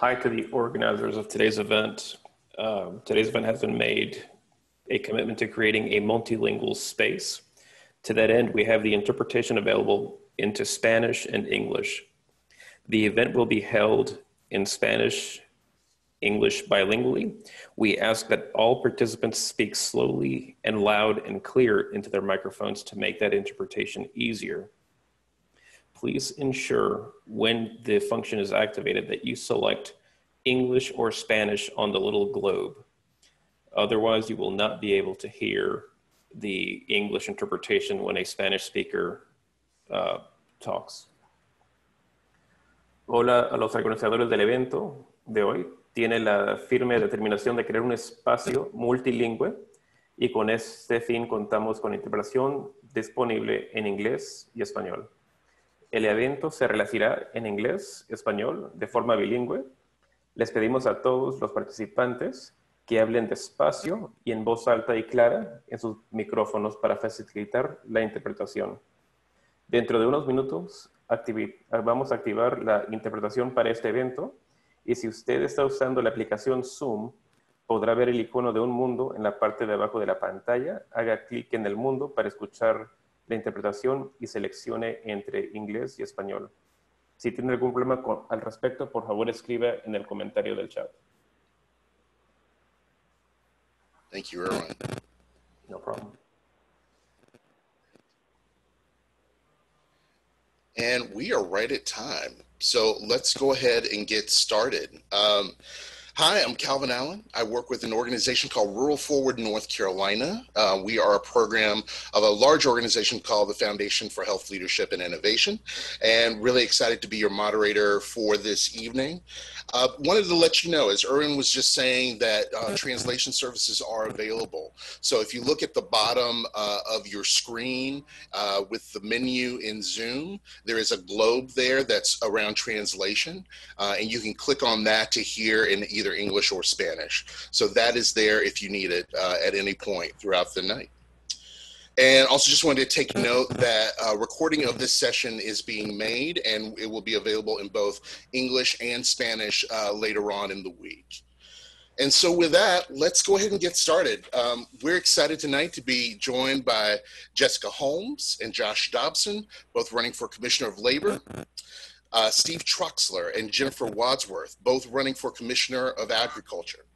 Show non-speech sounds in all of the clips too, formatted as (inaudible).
Hi to the organizers of today's event. Um, today's event has been made a commitment to creating a multilingual space. To that end, we have the interpretation available into Spanish and English. The event will be held in Spanish, English bilingually. We ask that all participants speak slowly and loud and clear into their microphones to make that interpretation easier. Please ensure when the function is activated that you select English or Spanish on the little globe. Otherwise, you will not be able to hear the English interpretation when a Spanish speaker uh, talks. Hola a los organizadores del evento de hoy. Tiene la firme determinación de crear un espacio multilingüe y con este fin contamos con interpretación disponible en inglés y español. El evento se realizará en inglés, español, de forma bilingüe. Les pedimos a todos los participantes que hablen despacio y en voz alta y clara en sus micrófonos para facilitar la interpretación. Dentro de unos minutos vamos a activar la interpretación para este evento y si usted está usando la aplicación Zoom, podrá ver el icono de un mundo en la parte de abajo de la pantalla. Haga clic en el mundo para escuchar la interpretación y seleccione entre inglés y español. Si tiene algún problema al respecto, por favor escriba en el comentario del chat. Thank you, Erwin. No problem. And we are right at time. So let's go ahead and get started. Um, Hi, I'm Calvin Allen. I work with an organization called Rural Forward North Carolina. Uh, we are a program of a large organization called the Foundation for Health Leadership and Innovation, and really excited to be your moderator for this evening. Uh, wanted to let you know, as Erwin was just saying, that uh, translation services are available. So if you look at the bottom uh, of your screen uh, with the menu in Zoom, there is a globe there that's around translation, uh, and you can click on that to hear in either either English or Spanish. So that is there if you need it uh, at any point throughout the night. And also just wanted to take note that a recording of this session is being made and it will be available in both English and Spanish uh, later on in the week. And so with that, let's go ahead and get started. Um, we're excited tonight to be joined by Jessica Holmes and Josh Dobson, both running for Commissioner of Labor uh, Steve Troxler and Jennifer Wadsworth, both running for Commissioner of Agriculture,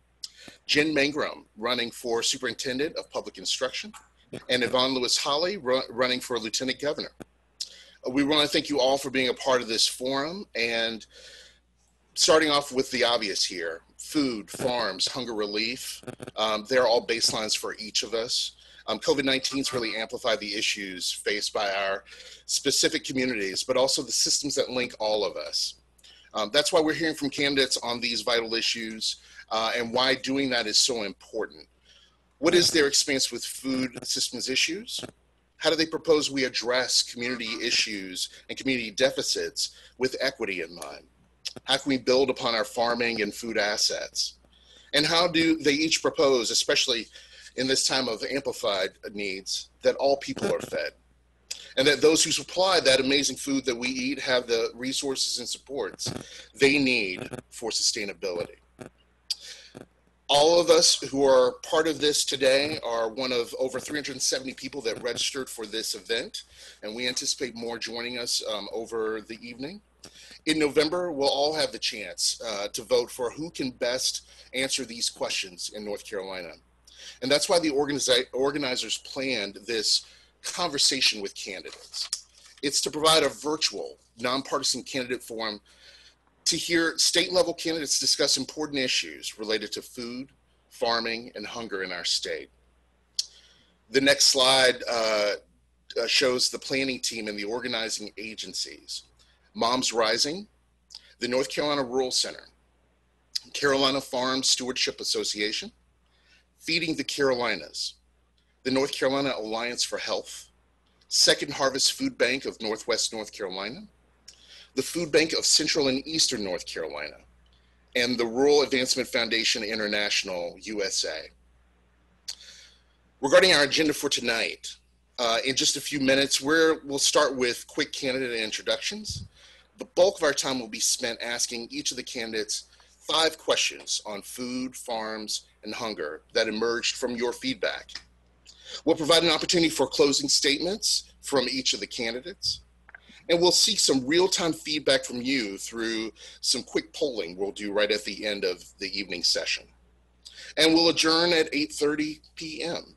Jen Mangrum running for Superintendent of Public Instruction, and Yvonne Lewis Holley running for Lieutenant Governor. Uh, we want to thank you all for being a part of this forum and starting off with the obvious here food, farms, hunger relief. Um, they're all baselines for each of us. Um, COVID 19 has really amplified the issues faced by our specific communities, but also the systems that link all of us. Um, that's why we're hearing from candidates on these vital issues uh, and why doing that is so important. What is their experience with food systems issues? How do they propose we address community issues and community deficits with equity in mind? How can we build upon our farming and food assets? And how do they each propose, especially in this time of amplified needs that all people are fed and that those who supply that amazing food that we eat have the resources and supports they need for sustainability. All of us who are part of this today are one of over 370 people that registered for this event, and we anticipate more joining us um, over the evening. In November, we'll all have the chance uh, to vote for who can best answer these questions in North Carolina. And that's why the organizi- organizers planned this conversation with candidates. It's to provide a virtual, nonpartisan candidate forum to hear state level candidates discuss important issues related to food, farming, and hunger in our state. The next slide uh, uh, shows the planning team and the organizing agencies Moms Rising, the North Carolina Rural Center, Carolina Farm Stewardship Association, Feeding the Carolinas, the North Carolina Alliance for Health, Second Harvest Food Bank of Northwest North Carolina, the Food Bank of Central and Eastern North Carolina, and the Rural Advancement Foundation International USA. Regarding our agenda for tonight, uh, in just a few minutes, we will start with quick candidate introductions. The bulk of our time will be spent asking each of the candidates five questions on food, farms, and hunger that emerged from your feedback. We'll provide an opportunity for closing statements from each of the candidates. And we'll seek some real-time feedback from you through some quick polling we'll do right at the end of the evening session. And we'll adjourn at 8.30 p.m.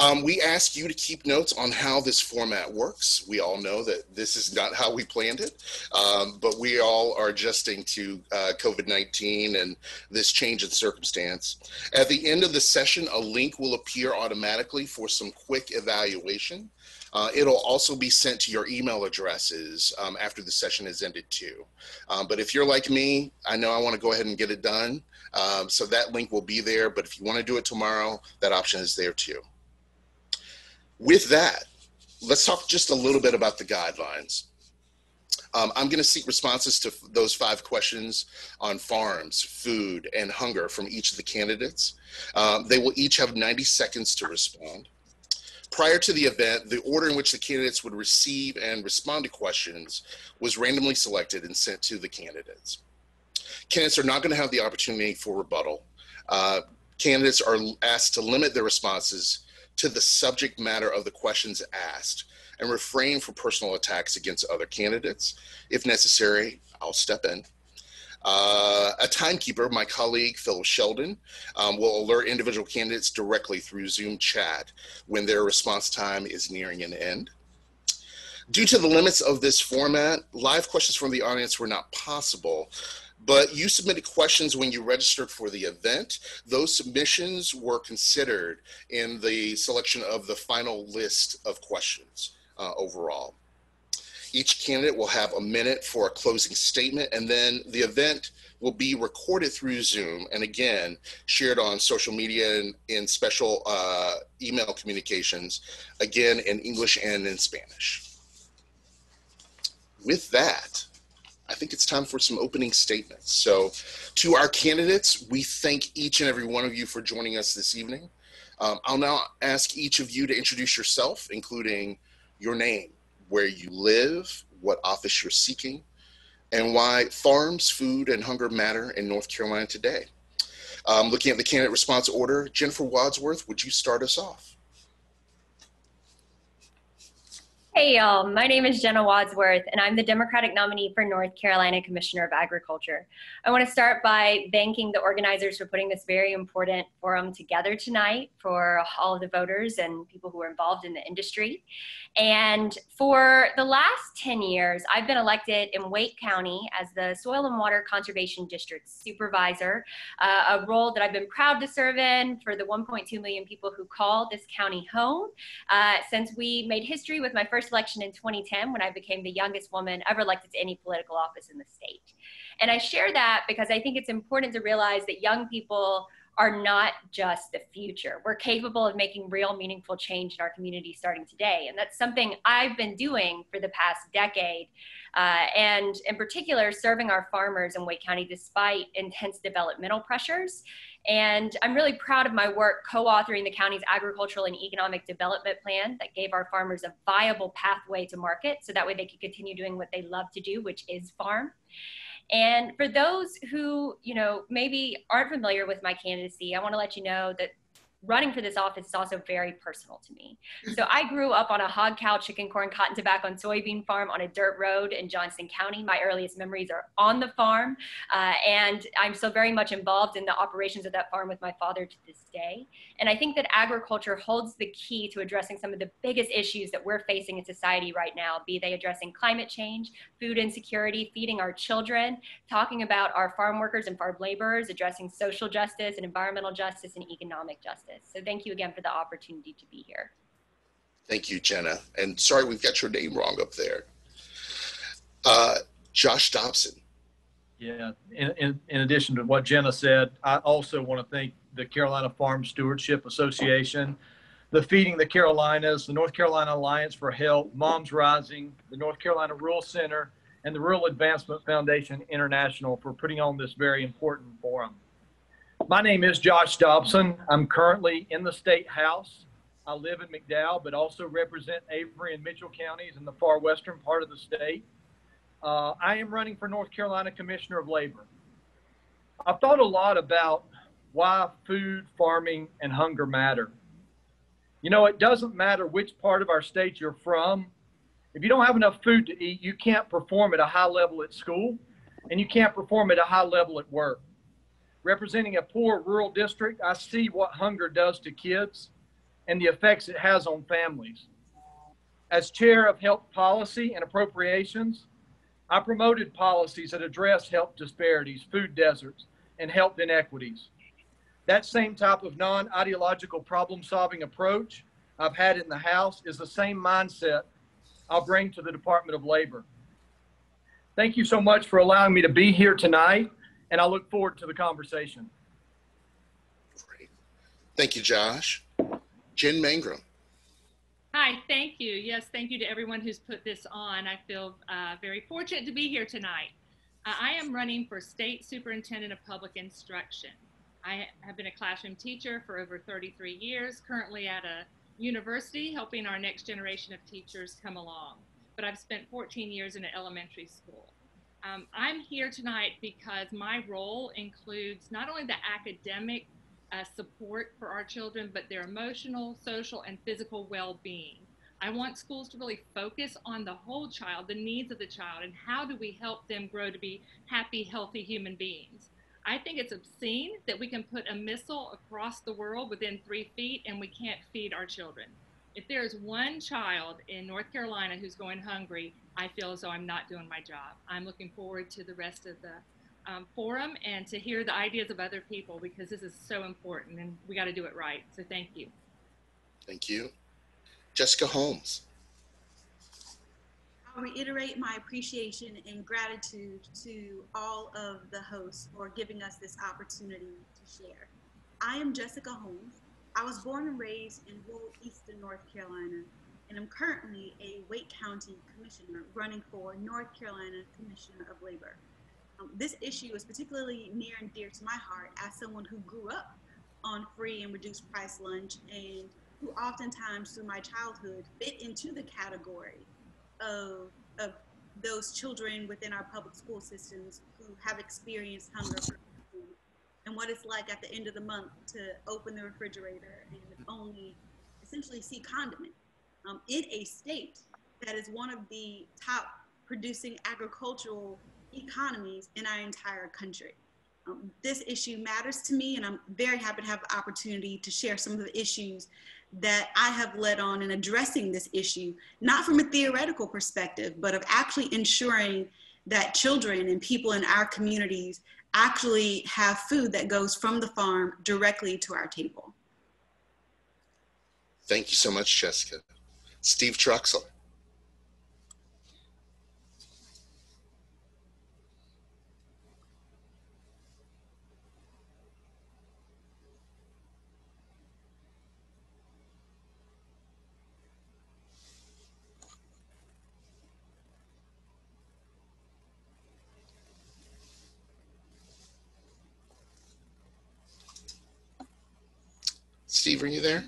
Um, we ask you to keep notes on how this format works. We all know that this is not how we planned it, um, but we all are adjusting to uh, COVID 19 and this change in circumstance. At the end of the session, a link will appear automatically for some quick evaluation. Uh, it'll also be sent to your email addresses um, after the session is ended too. Um, but if you're like me, I know I want to go ahead and get it done. Um, so that link will be there. But if you want to do it tomorrow, that option is there too. With that, let's talk just a little bit about the guidelines. Um, I'm going to seek responses to those five questions on farms, food, and hunger from each of the candidates. Um, they will each have 90 seconds to respond. Prior to the event, the order in which the candidates would receive and respond to questions was randomly selected and sent to the candidates. Candidates are not going to have the opportunity for rebuttal. Uh, candidates are asked to limit their responses to the subject matter of the questions asked and refrain from personal attacks against other candidates. If necessary, I'll step in. Uh, a timekeeper, my colleague Phil Sheldon, um, will alert individual candidates directly through Zoom chat when their response time is nearing an end. Due to the limits of this format, live questions from the audience were not possible, but you submitted questions when you registered for the event. Those submissions were considered in the selection of the final list of questions uh, overall. Each candidate will have a minute for a closing statement, and then the event will be recorded through Zoom and again shared on social media and in special uh, email communications, again in English and in Spanish. With that, I think it's time for some opening statements. So, to our candidates, we thank each and every one of you for joining us this evening. Um, I'll now ask each of you to introduce yourself, including your name, where you live, what office you're seeking, and why farms, food, and hunger matter in North Carolina today. Um, looking at the candidate response order, Jennifer Wadsworth, would you start us off? Hey, y'all. My name is Jenna Wadsworth, and I'm the Democratic nominee for North Carolina Commissioner of Agriculture. I want to start by thanking the organizers for putting this very important forum together tonight for all of the voters and people who are involved in the industry. And for the last 10 years, I've been elected in Wake County as the Soil and Water Conservation District Supervisor, uh, a role that I've been proud to serve in for the 1.2 million people who call this county home uh, since we made history with my first first election in 2010 when I became the youngest woman ever elected to any political office in the state. And I share that because I think it's important to realize that young people are not just the future. We're capable of making real meaningful change in our community starting today. And that's something I've been doing for the past decade. Uh, and in particular, serving our farmers in Wake County despite intense developmental pressures and I'm really proud of my work co authoring the county's agricultural and economic development plan that gave our farmers a viable pathway to market so that way they could continue doing what they love to do, which is farm. And for those who, you know, maybe aren't familiar with my candidacy, I want to let you know that running for this office is also very personal to me. So I grew up on a hog cow, chicken, corn, cotton, tobacco, and soybean farm on a dirt road in Johnston County. My earliest memories are on the farm, uh, and I'm still very much involved in the operations of that farm with my father to this day. And I think that agriculture holds the key to addressing some of the biggest issues that we're facing in society right now, be they addressing climate change, food insecurity, feeding our children, talking about our farm workers and farm laborers, addressing social justice and environmental justice and economic justice justice. So thank you again for the opportunity to be here. Thank you, Jenna. And sorry, we've got your name wrong up there. Uh, Josh Dobson. Yeah, in, in, in addition to what Jenna said, I also want to thank the Carolina Farm Stewardship Association, the Feeding the Carolinas, the North Carolina Alliance for Health, Moms Rising, the North Carolina Rural Center, and the Rural Advancement Foundation International for putting on this very important forum. My name is Josh Dobson. I'm currently in the State House. I live in McDowell, but also represent Avery and Mitchell counties in the far western part of the state. Uh, I am running for North Carolina Commissioner of Labor. I've thought a lot about why food, farming, and hunger matter. You know, it doesn't matter which part of our state you're from. If you don't have enough food to eat, you can't perform at a high level at school and you can't perform at a high level at work. Representing a poor rural district, I see what hunger does to kids and the effects it has on families. As chair of health policy and appropriations, I promoted policies that address health disparities, food deserts, and health inequities. That same type of non ideological problem solving approach I've had in the House is the same mindset I'll bring to the Department of Labor. Thank you so much for allowing me to be here tonight, and I look forward to the conversation. Great. Thank you, Josh. Jen Mangrum. Hi, thank you. Yes, thank you to everyone who's put this on. I feel uh, very fortunate to be here tonight. Uh, I am running for State Superintendent of Public Instruction. I have been a classroom teacher for over 33 years, currently at a university helping our next generation of teachers come along. But I've spent 14 years in an elementary school. Um, I'm here tonight because my role includes not only the academic uh, support for our children, but their emotional, social, and physical well being. I want schools to really focus on the whole child, the needs of the child, and how do we help them grow to be happy, healthy human beings. I think it's obscene that we can put a missile across the world within three feet and we can't feed our children. If there is one child in North Carolina who's going hungry, I feel as though I'm not doing my job. I'm looking forward to the rest of the um, forum and to hear the ideas of other people because this is so important and we got to do it right. So thank you. Thank you. Jessica Holmes. I'll reiterate my appreciation and gratitude to all of the hosts for giving us this opportunity to share. I am Jessica Holmes. I was born and raised in rural eastern North Carolina, and I'm currently a Wake County Commissioner running for North Carolina Commissioner of Labor. Um, this issue is particularly near and dear to my heart as someone who grew up on free and reduced price lunch and who oftentimes through my childhood fit into the category of, of those children within our public school systems who have experienced hunger and what it's like at the end of the month to open the refrigerator and only essentially see condiment um, in a state that is one of the top producing agricultural economies in our entire country. Um, this issue matters to me, and I'm very happy to have the opportunity to share some of the issues that I have led on in addressing this issue, not from a theoretical perspective, but of actually ensuring that children and people in our communities actually have food that goes from the farm directly to our table. Thank you so much, Jessica. Steve Troxler. Steve, are you there?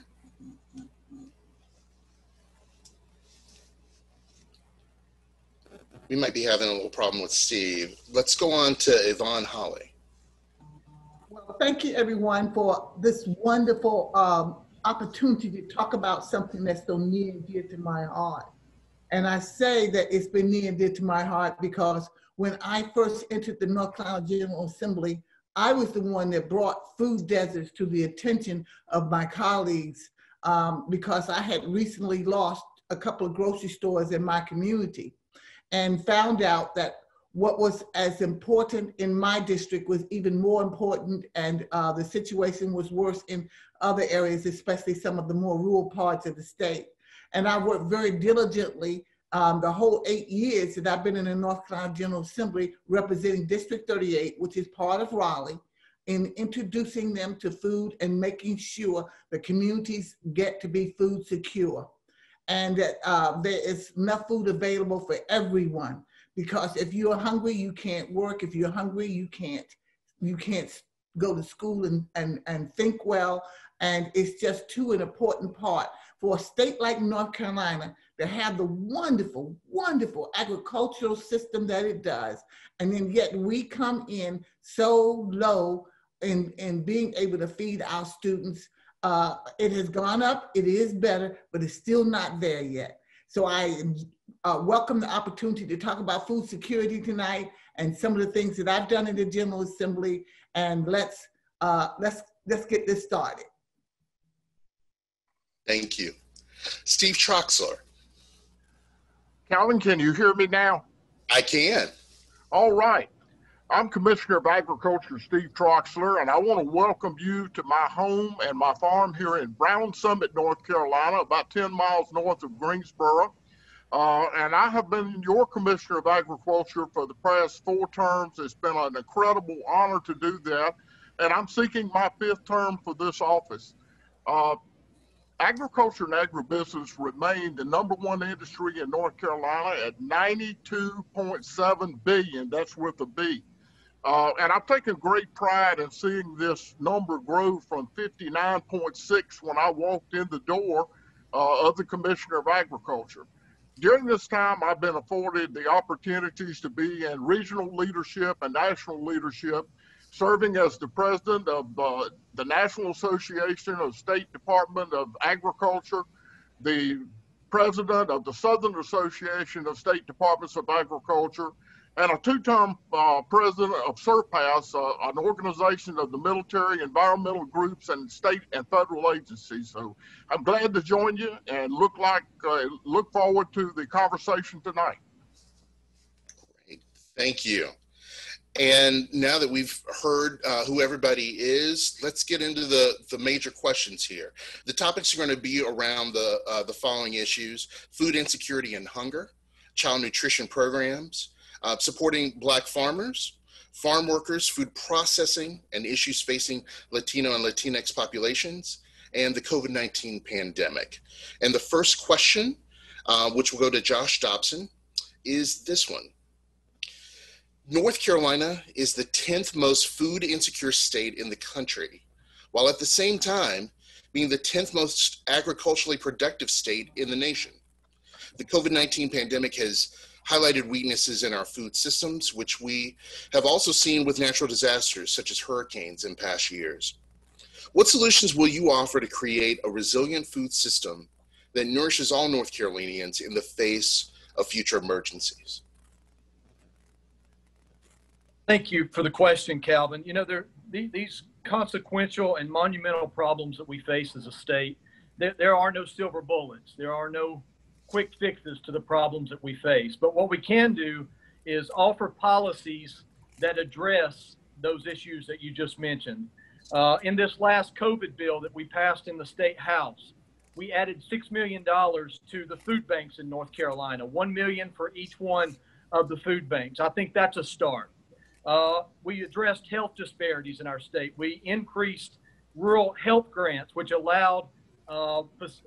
We might be having a little problem with Steve. Let's go on to Yvonne Holley. Well, thank you everyone for this wonderful um, opportunity to talk about something that's so near and dear to my heart. And I say that it's been near and dear to my heart because when I first entered the North Carolina General Assembly, I was the one that brought food deserts to the attention of my colleagues um, because I had recently lost a couple of grocery stores in my community and found out that what was as important in my district was even more important and uh, the situation was worse in other areas, especially some of the more rural parts of the state. And I worked very diligently um, the whole eight years that I've been in the North Carolina General Assembly representing District 38, which is part of Raleigh, in introducing them to food and making sure the communities get to be food secure and that uh, there is enough food available for everyone. Because if you're hungry, you can't work. If you're hungry, you can't you can't go to school and, and, and think well. And it's just too an important part for a state like North Carolina to have the wonderful, wonderful agricultural system that it does. And then yet we come in so low in, in being able to feed our students. Uh, it has gone up, it is better, but it's still not there yet. So I uh, welcome the opportunity to talk about food security tonight and some of the things that I've done in the General Assembly. And let's uh, let's let's get this started. Thank you, Steve Troxler. Calvin, can you hear me now? I can. All right. I'm Commissioner of Agriculture Steve Troxler, and I want to welcome you to my home and my farm here in Brown Summit, North Carolina, about 10 miles north of Greensboro. Uh, and I have been your Commissioner of Agriculture for the past four terms. It's been an incredible honor to do that. And I'm seeking my fifth term for this office. Uh, agriculture and agribusiness remain the number one industry in North Carolina at 92.7 billion. That's with a B. Uh, and I've taken great pride in seeing this number grow from 59.6 when I walked in the door uh, of the Commissioner of Agriculture during this time, I've been afforded the opportunities to be in regional leadership and national leadership, serving as the president of uh, the National Association of State Department of Agriculture, the president of the Southern Association of State Departments of Agriculture, and a two-term uh, president of SERPPAS, uh, an organization of the military, environmental groups, and state and federal agencies. So I'm glad to join you and look like uh, look forward to the conversation tonight. Great, thank you. And now that we've heard uh, who everybody is, let's get into the, the major questions here. The topics are going to be around the, uh, the following issues food insecurity and hunger, child nutrition programs, uh, supporting Black farmers, farm workers, food processing, and issues facing Latino and Latinx populations, and the COVID 19 pandemic. And the first question, uh, which will go to Josh Dobson, is this one. North Carolina is the 10th most food insecure state in the country, while at the same time being the 10th most agriculturally productive state in the nation. The COVID 19 pandemic has highlighted weaknesses in our food systems, which we have also seen with natural disasters such as hurricanes in past years. What solutions will you offer to create a resilient food system that nourishes all North Carolinians in the face of future emergencies? Thank you for the question, Calvin. You know, there, these consequential and monumental problems that we face as a state, there, there are no silver bullets. There are no quick fixes to the problems that we face. But what we can do is offer policies that address those issues that you just mentioned. Uh, in this last COVID bill that we passed in the state house, we added $6 million to the food banks in North Carolina, 1 million for each one of the food banks. I think that's a start. Uh, we addressed health disparities in our state. We increased rural health grants, which allowed uh,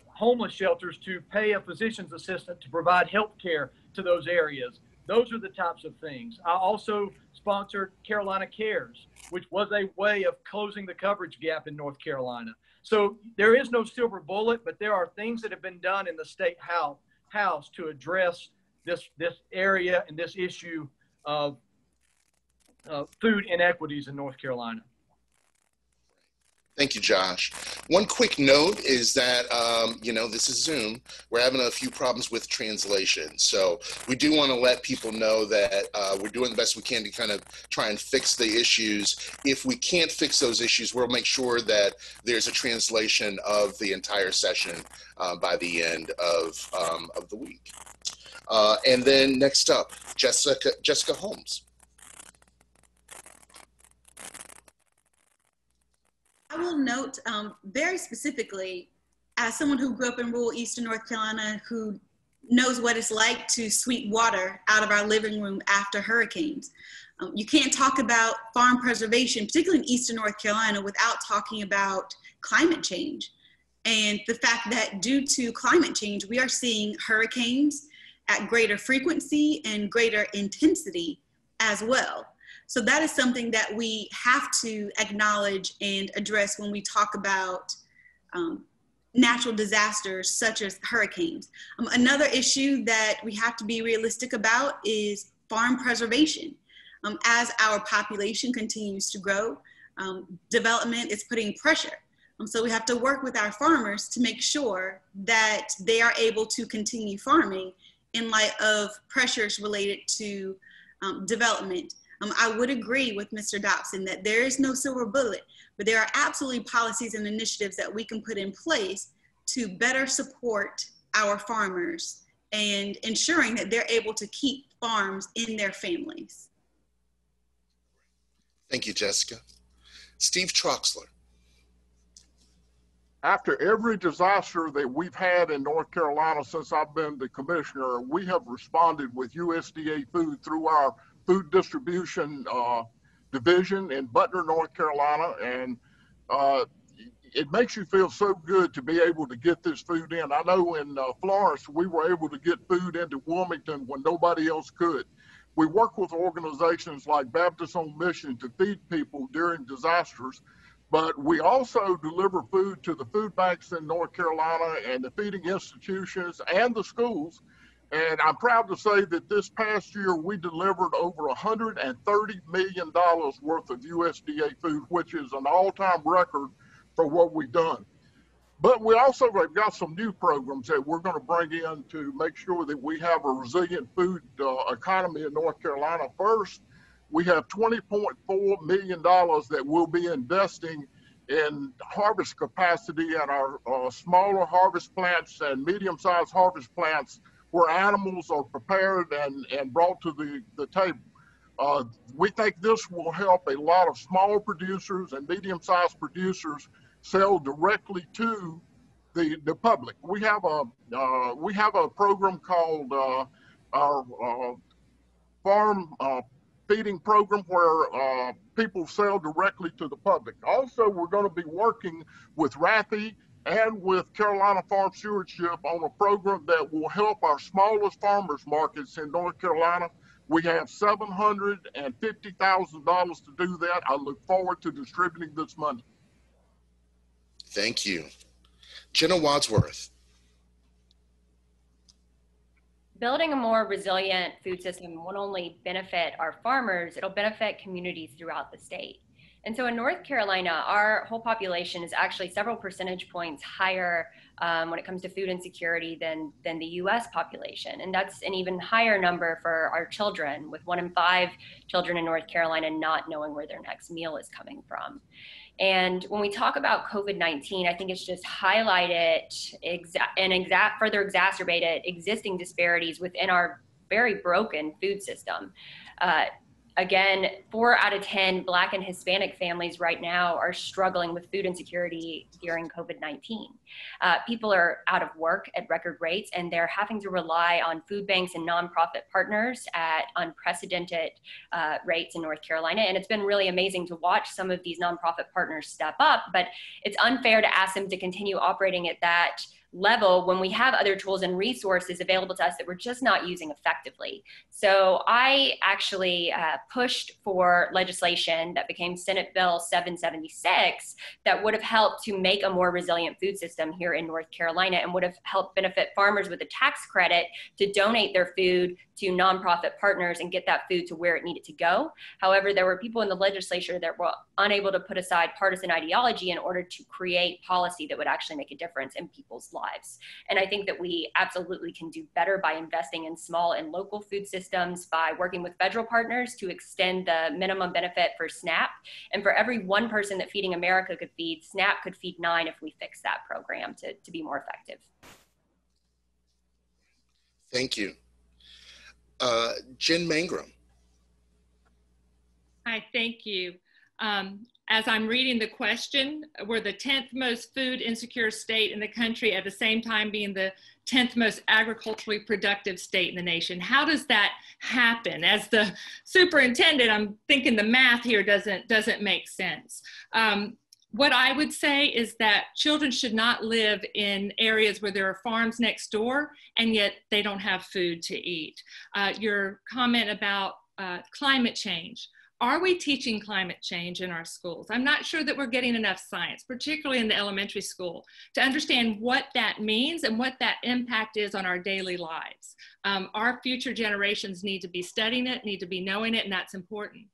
homeless shelters to pay a physician's assistant to provide health care to those areas. Those are the types of things. I also sponsored Carolina Cares, which was a way of closing the coverage gap in North Carolina. So there is no silver bullet, but there are things that have been done in the state house, house to address this, this area and this issue of uh, food inequities in North Carolina. Thank you, Josh. One quick note is that, um, you know, this is Zoom. We're having a few problems with translation. So we do want to let people know that uh, we're doing the best we can to kind of try and fix the issues. If we can't fix those issues, we'll make sure that there's a translation of the entire session uh, by the end of, um, of the week. Uh, and then next up, Jessica, Jessica Holmes. I will note um, very specifically, as someone who grew up in rural Eastern North Carolina, who knows what it's like to sweep water out of our living room after hurricanes. Um, you can't talk about farm preservation, particularly in Eastern North Carolina, without talking about climate change. And the fact that due to climate change, we are seeing hurricanes at greater frequency and greater intensity as well. So that is something that we have to acknowledge and address when we talk about um, natural disasters such as hurricanes. Um, another issue that we have to be realistic about is farm preservation. Um, as our population continues to grow, um, development is putting pressure. Um, so we have to work with our farmers to make sure that they are able to continue farming in light of pressures related to um, development. Um, I would agree with Mr. Dobson that there is no silver bullet, but there are absolutely policies and initiatives that we can put in place to better support our farmers and ensuring that they're able to keep farms in their families. Thank you, Jessica. Steve Troxler. After every disaster that we've had in North Carolina since I've been the commissioner, we have responded with USDA food through our food distribution uh, division in Butner, North Carolina. And uh, it makes you feel so good to be able to get this food in. I know in uh, Florence, we were able to get food into Wilmington when nobody else could. We work with organizations like Baptist on Mission to feed people during disasters, but we also deliver food to the food banks in North Carolina and the feeding institutions and the schools. And I'm proud to say that this past year we delivered over $130 million worth of USDA food, which is an all time record for what we've done. But we also have got some new programs that we're going to bring in to make sure that we have a resilient food uh, economy in North Carolina. First, we have $20.4 million that we'll be investing in harvest capacity at our uh, smaller harvest plants and medium-sized harvest plants where animals are prepared and, and brought to the, the table. Uh, we think this will help a lot of small producers and medium-sized producers sell directly to the, the public. We have a uh, we have a program called uh, our uh, farm uh, feeding program where uh, people sell directly to the public. Also, we're going to be working with RAFI and with Carolina Farm Stewardship on a program that will help our smallest farmers markets in North Carolina. We have $750,000 to do that. I look forward to distributing this money. Thank you. Jenna Wadsworth. Building a more resilient food system won't only benefit our farmers, it'll benefit communities throughout the state. And so in North Carolina, our whole population is actually several percentage points higher um, when it comes to food insecurity than, than the US population. And that's an even higher number for our children, with one in five children in North Carolina not knowing where their next meal is coming from. And when we talk about COVID 19, I think it's just highlighted exa- and exa- further exacerbated existing disparities within our very broken food system. Uh, again, four out of 10 Black and Hispanic families right now are struggling with food insecurity during COVID 19. Uh, people are out of work at record rates and they're having to rely on food banks and nonprofit partners at unprecedented uh, rates in North Carolina. And it's been really amazing to watch some of these nonprofit partners step up, but it's unfair to ask them to continue operating at that level when we have other tools and resources available to us that we're just not using effectively. So I actually uh, pushed for legislation that became Senate Bill 776 that would have helped to make a more resilient food system here in North Carolina and would have helped benefit farmers with a tax credit to donate their food to nonprofit partners and get that food to where it needed to go. However, there were people in the legislature that were unable to put aside partisan ideology in order to create policy that would actually make a difference in people's lives. And I think that we absolutely can do better by investing in small and local food systems, by working with federal partners to extend the minimum benefit for SNAP. And for every one person that Feeding America could feed, SNAP could feed nine if we fix that program to, to be more effective. Thank you. Uh, Jen Mangrum. Hi, thank you. Um, as I'm reading the question, we're the 10th most food insecure state in the country at the same time being the 10th most agriculturally productive state in the nation. How does that happen? As the superintendent, I'm thinking the math here doesn't, doesn't make sense. Um, what I would say is that children should not live in areas where there are farms next door and yet they don't have food to eat. Uh, your comment about uh, climate change. are we teaching climate change in our schools? I'm not sure that we're getting enough science, particularly in the elementary school, to understand what that means and what that impact is on our daily lives. Um, our future generations need to be studying it, need to be knowing it, and that's important.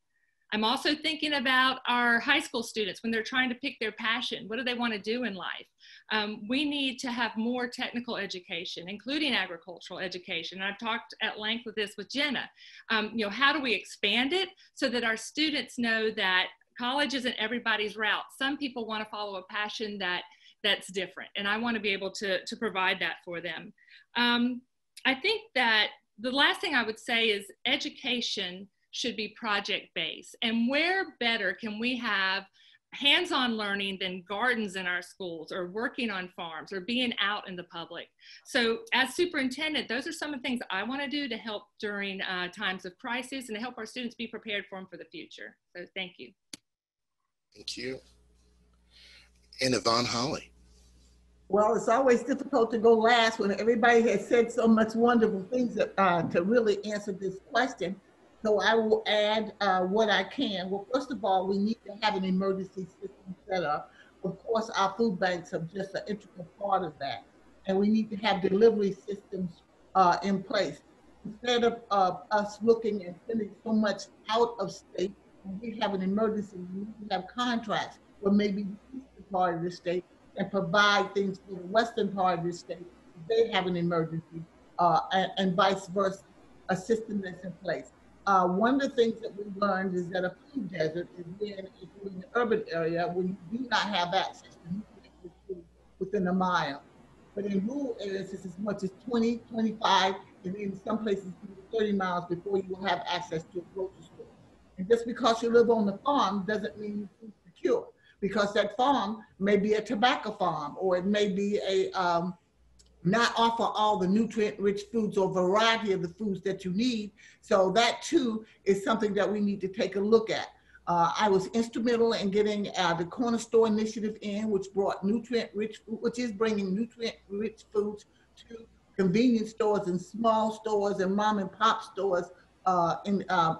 I'm also thinking about our high school students when they're trying to pick their passion. What do they want to do in life? Um, we need to have more technical education, including agricultural education. And I've talked at length with this with Jenna. Um, you know, how do we expand it so that our students know that college isn't everybody's route? Some people want to follow a passion that that's different, and I want to be able to to provide that for them. Um, I think that the last thing I would say is education should be project based. And where better can we have hands on learning than gardens in our schools or working on farms or being out in the public? So, as superintendent, those are some of the things I want to do to help during uh, times of crisis and to help our students be prepared for them for the future. So, thank you. Thank you. And Yvonne Holley. Well, it's always difficult to go last when everybody has said so much wonderful things uh, to really answer this question. So I will add uh, what I can. Well, first of all, we need to have an emergency system set up. Of course, our food banks are just an integral part of that. And we need to have delivery systems uh, in place. Instead of uh, us looking and sending so much out of state, we have an emergency, we have contracts where maybe the eastern part of the state and provide things for the western part of the state. They have an emergency, uh, and, and vice versa, a system that's in place. Uh, one of the things that we learned is that a food desert is when, if you're in the urban area, when you do not have access to food within a mile. But in rural areas, it's as much as 20, 25, and in some places 30 miles before you will have access to a grocery store. And just because you live on the farm doesn't mean you're secure, because that farm may be a tobacco farm, or it may be a um, not offer all the nutrient rich foods or variety of the foods that you need. So that too is something that we need to take a look at. Uh, I was instrumental in getting uh, the corner store initiative in, which brought nutrient rich food, which is bringing nutrient rich foods to convenience stores and small stores and mom and pop stores uh, in uh,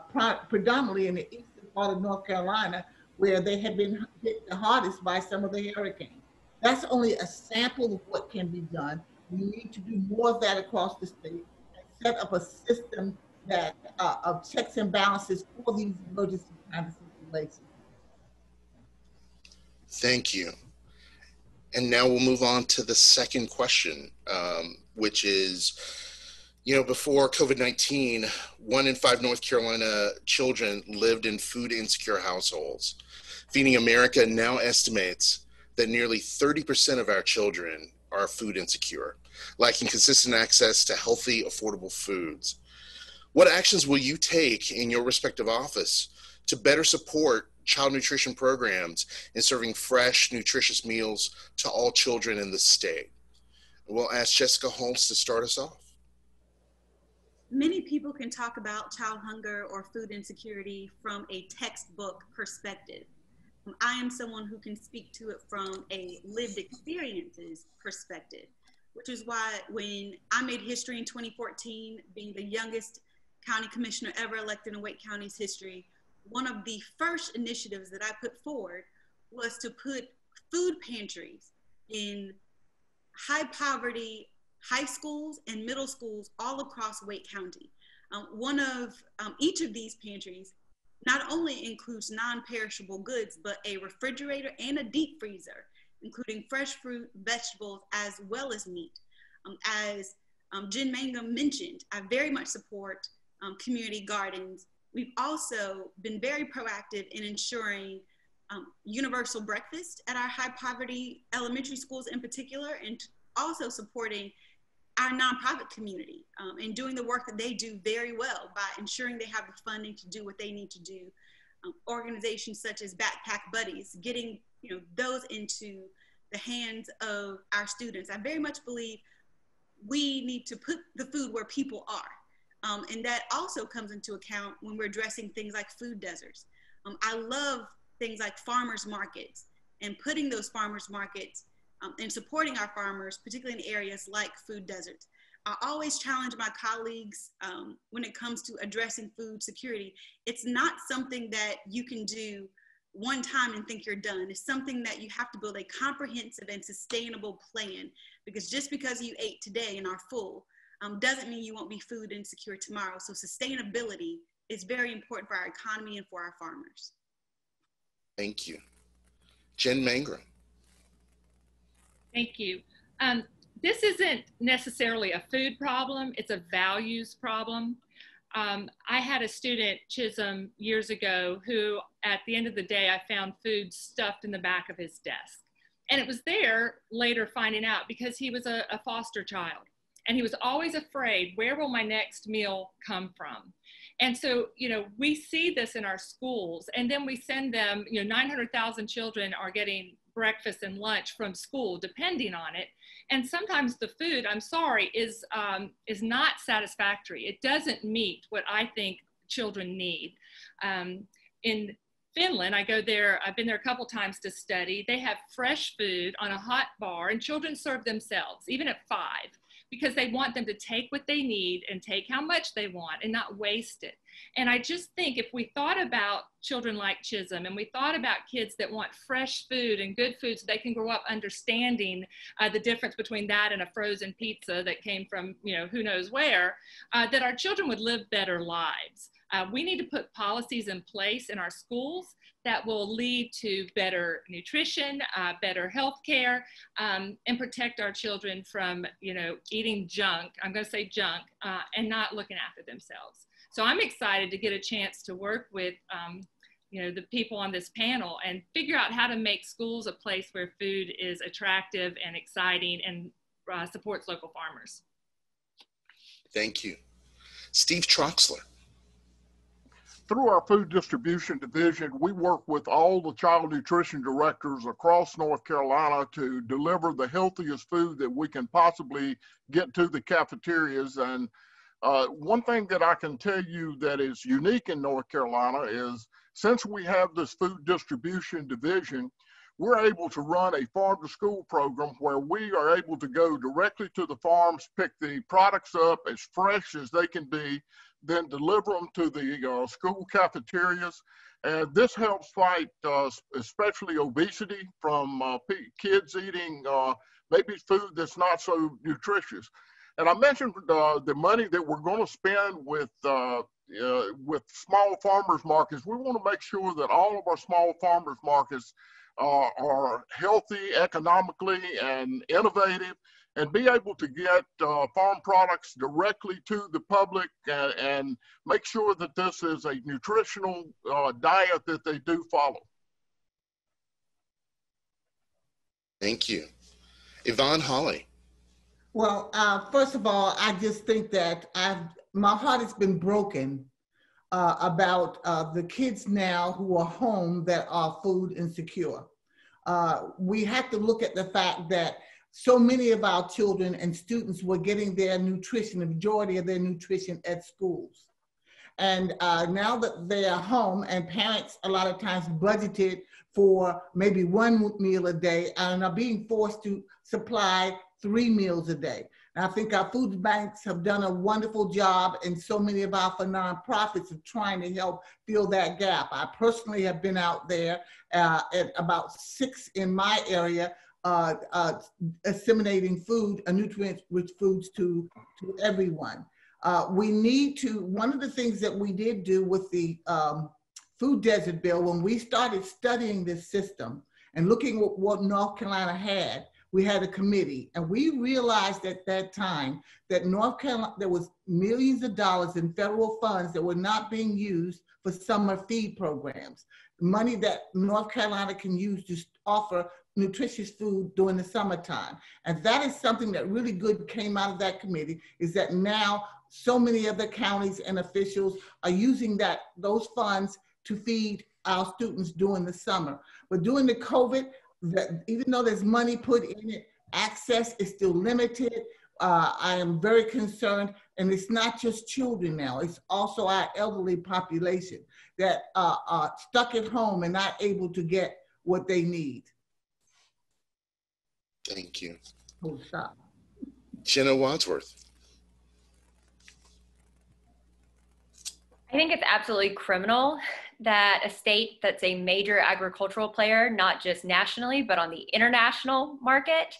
predominantly in the eastern part of North Carolina, where they have been hit the hardest by some of the hurricanes. That's only a sample of what can be done. We need to do more of that across the state and set up a system that uh, of checks and balances for these emergency kind of situations. Thank you. And now we'll move on to the second question, um, which is, you know, before COVID 19, one in five North Carolina children lived in food insecure households. Feeding America now estimates that nearly 30% of our children are food insecure, lacking consistent access to healthy, affordable foods. What actions will you take in your respective office to better support child nutrition programs in serving fresh, nutritious meals to all children in the state? We'll ask Jessica Holmes to start us off. Many people can talk about child hunger or food insecurity from a textbook perspective. I am someone who can speak to it from a lived experiences perspective, which is why when I made history in 2014, being the youngest county commissioner ever elected in Wake County's history, one of the first initiatives that I put forward was to put food pantries in high poverty high schools and middle schools all across Wake County. Um, one of um, each of these pantries not only includes non-perishable goods, but a refrigerator and a deep freezer, including fresh fruit, vegetables, as well as meat. Um, as um, Jen Mangrum mentioned, I very much support um, community gardens. We've also been very proactive in ensuring um, universal breakfast at our high poverty elementary schools in particular, and also supporting our nonprofit community um, and doing the work that they do very well by ensuring they have the funding to do what they need to do. Um, organizations such as Backpack Buddies, getting you know those into the hands of our students. I very much believe we need to put the food where people are. Um, and that also comes into account when we're addressing things like food deserts. Um, I love things like farmers markets and putting those farmers markets um, and supporting our farmers, particularly in areas like food deserts. I always challenge my colleagues um, when it comes to addressing food security. It's not something that you can do one time and think you're done. It's something that you have to build a comprehensive and sustainable plan because just because you ate today and are full um, doesn't mean you won't be food insecure tomorrow. So sustainability is very important for our economy and for our farmers. Thank you. Jen Mangrum. Thank you. Um, this isn't necessarily a food problem, it's a values problem. Um, I had a student, Chisholm, years ago, who at the end of the day, I found food stuffed in the back of his desk. And it was there later finding out because he was a, a foster child. And he was always afraid, where will my next meal come from? And so, you know, we see this in our schools, and then we send them, you know, 900,000 children are getting breakfast and lunch from school, depending on it. And sometimes the food, I'm sorry, is, um, is not satisfactory. It doesn't meet what I think children need. Um, in Finland, I go there, I've been there a couple times to study. They have fresh food on a hot bar, and children serve themselves, even at five because they want them to take what they need and take how much they want and not waste it. And I just think if we thought about children like Chisholm and we thought about kids that want fresh food and good food so they can grow up understanding uh, the difference between that and a frozen pizza that came from, you know, who knows where, uh, that our children would live better lives. Uh, we need to put policies in place in our schools that will lead to better nutrition, uh, better health care, um, and protect our children from, you know, eating junk, I'm gonna say junk, uh, and not looking after themselves. So I'm excited to get a chance to work with, um, you know, the people on this panel and figure out how to make schools a place where food is attractive and exciting and uh, supports local farmers. Thank you. Steve Troxler through our food distribution division, we work with all the child nutrition directors across North Carolina to deliver the healthiest food that we can possibly get to the cafeterias. And uh, one thing that I can tell you that is unique in North Carolina is since we have this food distribution division, we're able to run a farm to school program where we are able to go directly to the farms, pick the products up as fresh as they can be, then deliver them to the uh, school cafeterias. And this helps fight uh, especially obesity from uh, kids eating uh, maybe food that's not so nutritious. And I mentioned uh, the money that we're going to spend with uh, with small farmers markets. We want to make sure that all of our small farmers markets are healthy economically and innovative and be able to get uh, farm products directly to the public and, and, make sure that this is a nutritional uh, diet that they do follow. Thank you. Yvonne Holley. Well, uh, first of all, I just think that I've, my heart has been broken uh, about uh, the kids now who are home that are food insecure. Uh, we have to look at the fact that so many of our children and students were getting their nutrition, the majority of their nutrition at schools. And uh, now that they are home and parents a lot of times budgeted for maybe one meal a day and are being forced to supply three meals a day. And I think our food banks have done a wonderful job and so many of our for nonprofits are trying to help fill that gap. I personally have been out there uh, at about six in my area uh, uh, assimilating food, uh, nutrient-rich foods to, to everyone. Uh, we need to, one of the things that we did do with the um, food desert bill, when we started studying this system and looking at what North Carolina had, we had a committee and we realized at that time that North Carolina, there was millions of dollars in federal funds that were not being used for summer feed programs. Money that North Carolina can use to offer nutritious food during the summertime. And that is something that really good came out of that committee is that now so many of the counties and officials are using that those funds to feed our students during the summer. But during the COVID, that even though there's money put in it, access is still limited. Uh, I am very concerned, and it's not just children now, it's also our elderly population that uh, are stuck at home and not able to get what they need. Thank you. Oh, Jenna Wadsworth. I think it's absolutely criminal that a state that's a major agricultural player, not just nationally, but on the international market,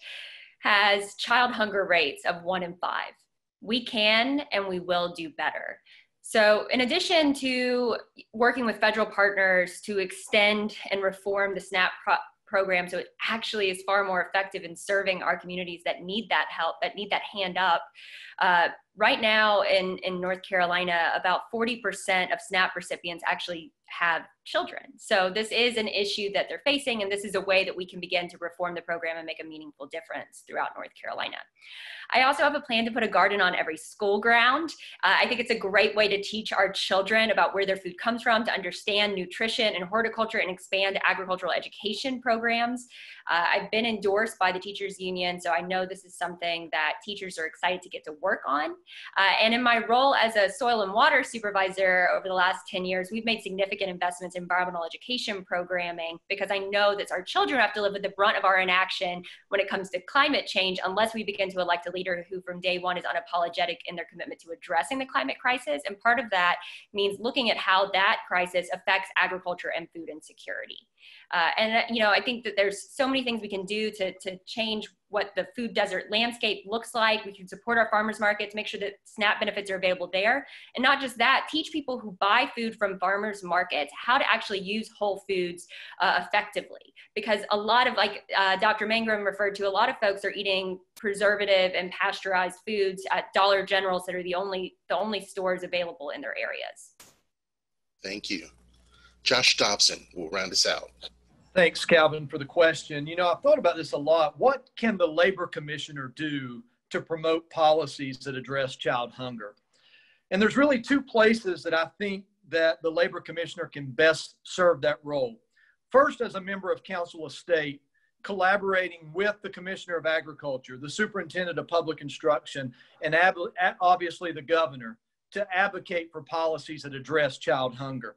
has child hunger rates of one in five. We can and we will do better. So, in addition to working with federal partners to extend and reform the SNAP program. So it actually is far more effective in serving our communities that need that help, that need that hand up, uh, right now in, in North Carolina, about 40% of SNAP recipients actually have children. So this is an issue that they're facing, and this is a way that we can begin to reform the program and make a meaningful difference throughout North Carolina. I also have a plan to put a garden on every school ground. Uh, I think it's a great way to teach our children about where their food comes from, to understand nutrition and horticulture and expand agricultural education programs. Uh, I've been endorsed by the teachers union, so I know this is something that teachers are excited to get to work on. Uh, and in my role as a soil and water supervisor over the last 10 years, we've made significant investments in environmental education programming because I know that our children have to live with the brunt of our inaction when it comes to climate change unless we begin to elect a leader who from day one is unapologetic in their commitment to addressing the climate crisis. And part of that means looking at how that crisis affects agriculture and food insecurity. Uh, and uh, you know, I think that there's so many things we can do to, to change what the food desert landscape looks like. We can support our farmers markets, make sure that SNAP benefits are available there. And not just that, teach people who buy food from farmers markets how to actually use whole foods uh, effectively. Because a lot of, like uh, Dr. Mangrum referred to, a lot of folks are eating preservative and pasteurized foods at Dollar Generals that are the only, the only stores available in their areas. Thank you. Josh Dobson will round us out. Thanks, Calvin, for the question. You know, I've thought about this a lot. What can the labor commissioner do to promote policies that address child hunger? And there's really two places that I think that the labor commissioner can best serve that role. First, as a member of council of state, collaborating with the commissioner of agriculture, the superintendent of public instruction, and obviously the governor to advocate for policies that address child hunger.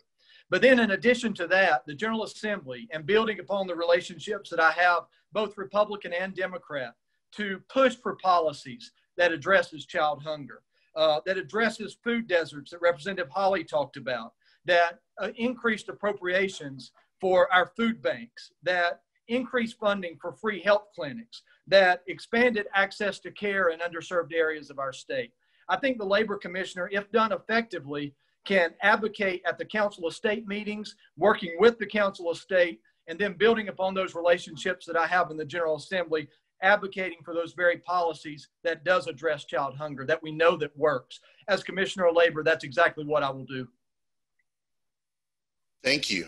But then, in addition to that, the General Assembly and building upon the relationships that I have, both Republican and Democrat, to push for policies that addresses child hunger, uh, that addresses food deserts that Representative Holley talked about, that uh, increased appropriations for our food banks, that increased funding for free health clinics, that expanded access to care in underserved areas of our state. I think the labor commissioner, if done effectively, can advocate at the Council of State meetings, working with the Council of State, and then building upon those relationships that I have in the General Assembly, advocating for those very policies that does address child hunger, that we know that works. As Commissioner of Labor, that's exactly what I will do. Thank you.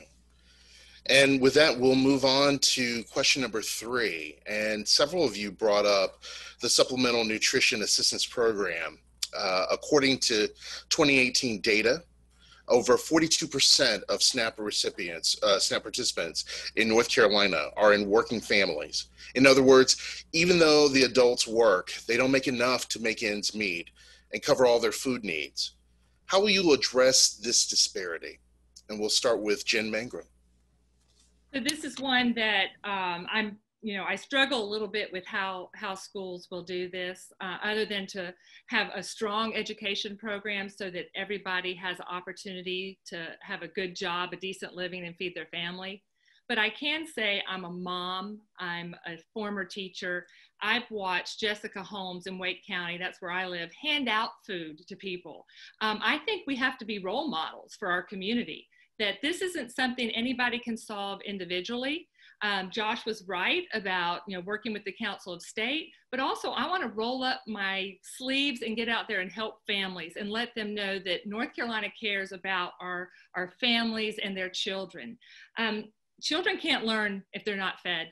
And with that, we'll move on to question number three. And several of you brought up the Supplemental Nutrition Assistance Program. Uh, according to 2018 data, over 42% of SNAP recipients, uh, SNAP participants in North Carolina are in working families. In other words, even though the adults work, they don't make enough to make ends meet and cover all their food needs. How will you address this disparity? And we'll start with Jen Mangrum. So this is one that um, I'm you know, I struggle a little bit with how, how schools will do this, uh, other than to have a strong education program so that everybody has opportunity to have a good job, a decent living, and feed their family. But I can say I'm a mom, I'm a former teacher. I've watched Jessica Holmes in Wake County, that's where I live, hand out food to people. Um, I think we have to be role models for our community, that this isn't something anybody can solve individually um, Josh was right about you know working with the Council of State, but also I want to roll up my sleeves and get out there and help families and let them know that North Carolina cares about our our families and their children. Um, children can't learn if they're not fed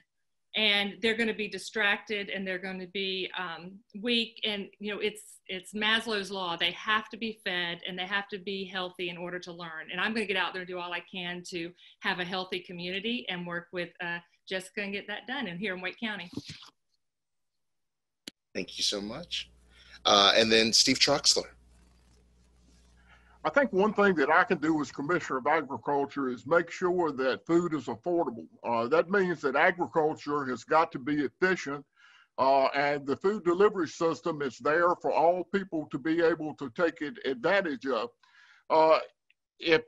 and they're going to be distracted and they're going to be um, weak and you know it's it's maslow's law. They have to be fed and they have to be healthy in order to learn. And i'm going to get out there and do all i can to have a healthy community and work with uh, jessica and get that done and here in wake county. Thank you so much. Uh, and then steve troxler I think one thing that I can do as Commissioner of Agriculture is make sure that food is affordable. Uh, that means that agriculture has got to be efficient uh, and the food delivery system is there for all people to be able to take it, advantage of. Uh, if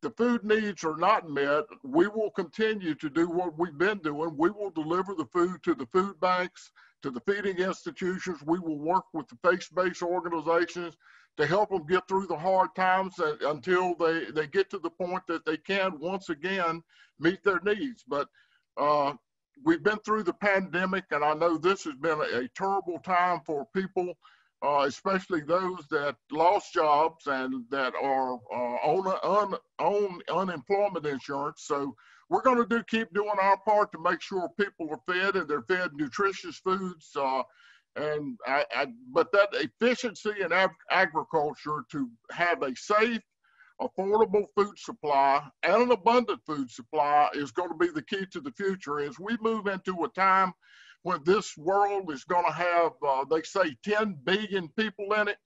the food needs are not met, we will continue to do what we've been doing. We will deliver the food to the food banks, to the feeding institutions. We will work with the faith-based organizations to help them get through the hard times until they, they get to the point that they can once again meet their needs. But uh, we've been through the pandemic, and I know this has been a, a terrible time for people uh, especially those that lost jobs and that are uh, on, un, on unemployment insurance. So we're going to do keep doing our part to make sure people are fed and they're fed nutritious foods. Uh, and I, I, but that efficiency in ag- agriculture to have a safe, affordable food supply and an abundant food supply is going to be the key to the future as we move into a time when this world is going to have, uh, they say, 10 billion people in it,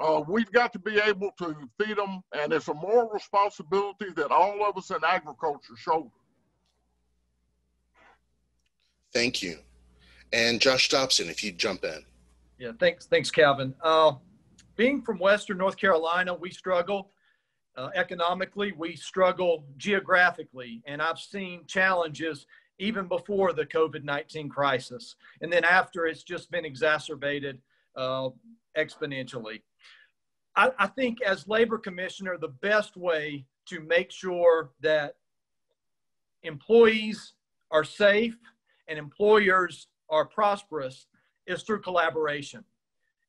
uh, we've got to be able to feed them, and it's a moral responsibility that all of us in agriculture shoulder. Thank you. And Josh Dobson, if you jump in. Yeah, thanks, thanks, Calvin. Uh, being from Western North Carolina, we struggle uh, economically, we struggle geographically, and I've seen challenges even before the COVID 19 crisis. And then after, it's just been exacerbated uh, exponentially. I, I think, as labor commissioner, the best way to make sure that employees are safe and employers are prosperous is through collaboration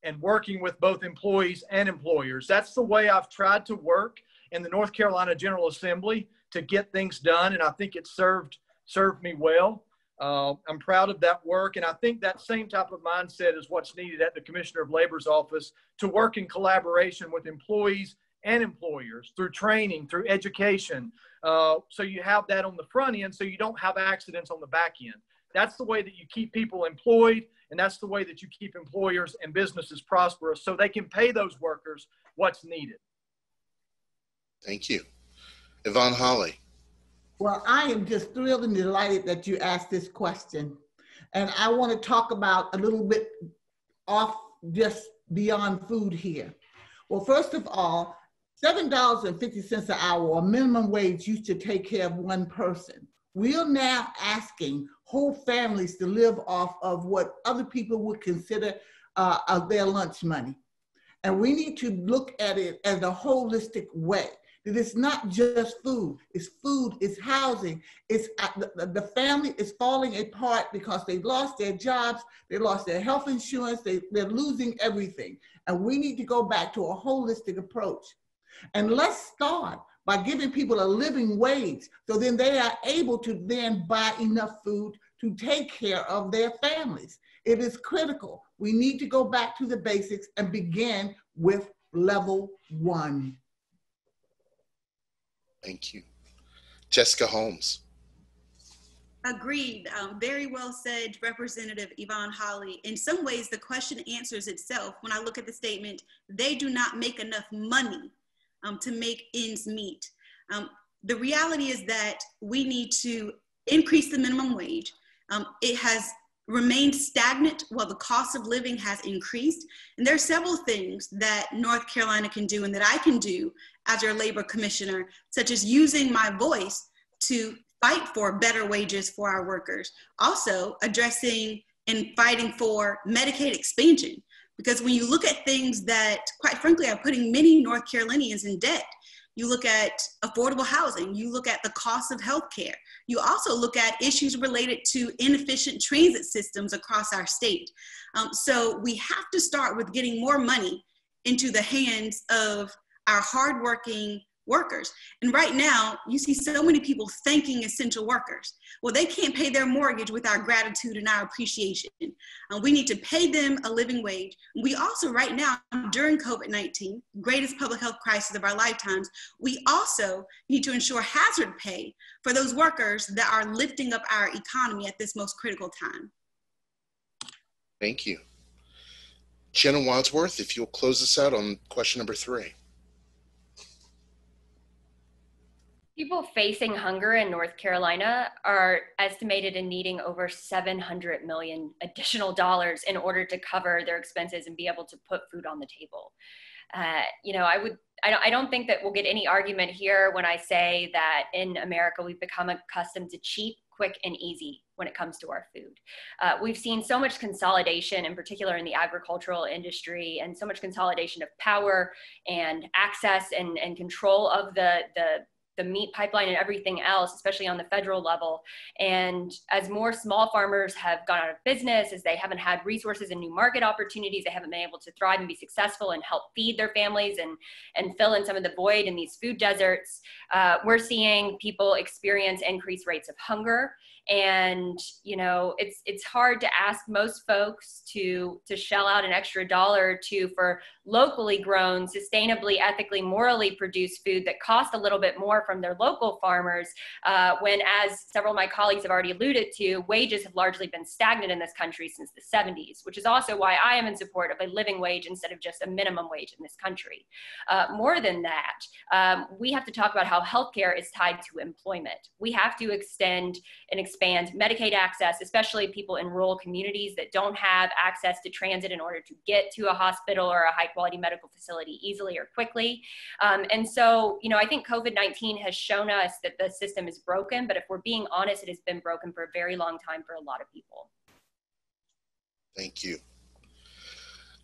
and working with both employees and employers. That's the way I've tried to work in the North Carolina General Assembly to get things done, and I think it served served me well. Uh, I'm proud of that work, and I think that same type of mindset is what's needed at the Commissioner of Labor's office to work in collaboration with employees and employers through training, through education. Uh, so you have that on the front end so you don't have accidents on the back end. That's the way that you keep people employed, and that's the way that you keep employers and businesses prosperous so they can pay those workers what's needed. Thank you. Yvonne Holley. Well, I am just thrilled and delighted that you asked this question. And I want to talk about a little bit off just beyond food here. Well, first of all, $7.50 an hour or minimum wage used to take care of one person. We are now asking whole families to live off of what other people would consider uh, their lunch money. And we need to look at it as a holistic way that it's not just food, it's food, it's housing, it's uh, the, the family is falling apart because they lost their jobs, they lost their health insurance, they, they're losing everything. And we need to go back to a holistic approach. And let's start by giving people a living wage so then they are able to then buy enough food to take care of their families. It is critical. We need to go back to the basics and begin with level one. Thank you. Jessica Holmes. Agreed. Um, very well said, Representative Yvonne Holley. In some ways, the question answers itself when I look at the statement, they do not make enough money um, to make ends meet. Um, the reality is that we need to increase the minimum wage. Um, it has remained stagnant while the cost of living has increased. And there are several things that North Carolina can do and that I can do as your labor commissioner, such as using my voice to fight for better wages for our workers. Also, addressing and fighting for Medicaid expansion. Because when you look at things that, quite frankly, are putting many North Carolinians in debt, you look at affordable housing, you look at the cost of healthcare. You also look at issues related to inefficient transit systems across our state. Um, so we have to start with getting more money into the hands of our hardworking workers. And right now, you see so many people thanking essential workers. Well, they can't pay their mortgage with our gratitude and our appreciation. Uh, we need to pay them a living wage. We also, right now, during COVID 19, greatest public health crisis of our lifetimes, we also need to ensure hazard pay for those workers that are lifting up our economy at this most critical time. Thank you. Jenna Wadsworth, if you'll close us out on question number three. People facing hunger in North Carolina are estimated in needing over 700 million additional (laughs) dollars in order to cover their expenses and be able to put food on the table. Uh, you know, I would I don't, I don't think that we'll get any argument here when I say that in America we've become accustomed to cheap, quick, and easy when it comes to our food. Uh, we've seen so much consolidation, in particular in the agricultural industry, and so much consolidation of power and access and, and control of the, the the meat pipeline and everything else, especially on the federal level. And as more small farmers have gone out of business, as they haven't had resources and new market opportunities, they haven't been able to thrive and be successful and help feed their families and, and fill in some of the void in these food deserts, uh, we're seeing people experience increased rates of hunger and you know it's it's hard to ask most folks to to shell out an extra dollar or two for locally grown sustainably ethically morally produced food that costs a little bit more from their local farmers uh, when as several of my colleagues have already alluded to wages have largely been stagnant in this country since the 70s which is also why i am in support of a living wage instead of just a minimum wage in this country. Uh, more than that um, we have to talk about how healthcare is tied to employment. We have to extend and expand Medicaid access, especially people in rural communities that don't have access to transit in order to get to a hospital or a high quality medical facility easily or quickly. Um, and so, you know, I think COVID 19 has shown us that the system is broken, but if we're being honest, it has been broken for a very long time for a lot of people. Thank you.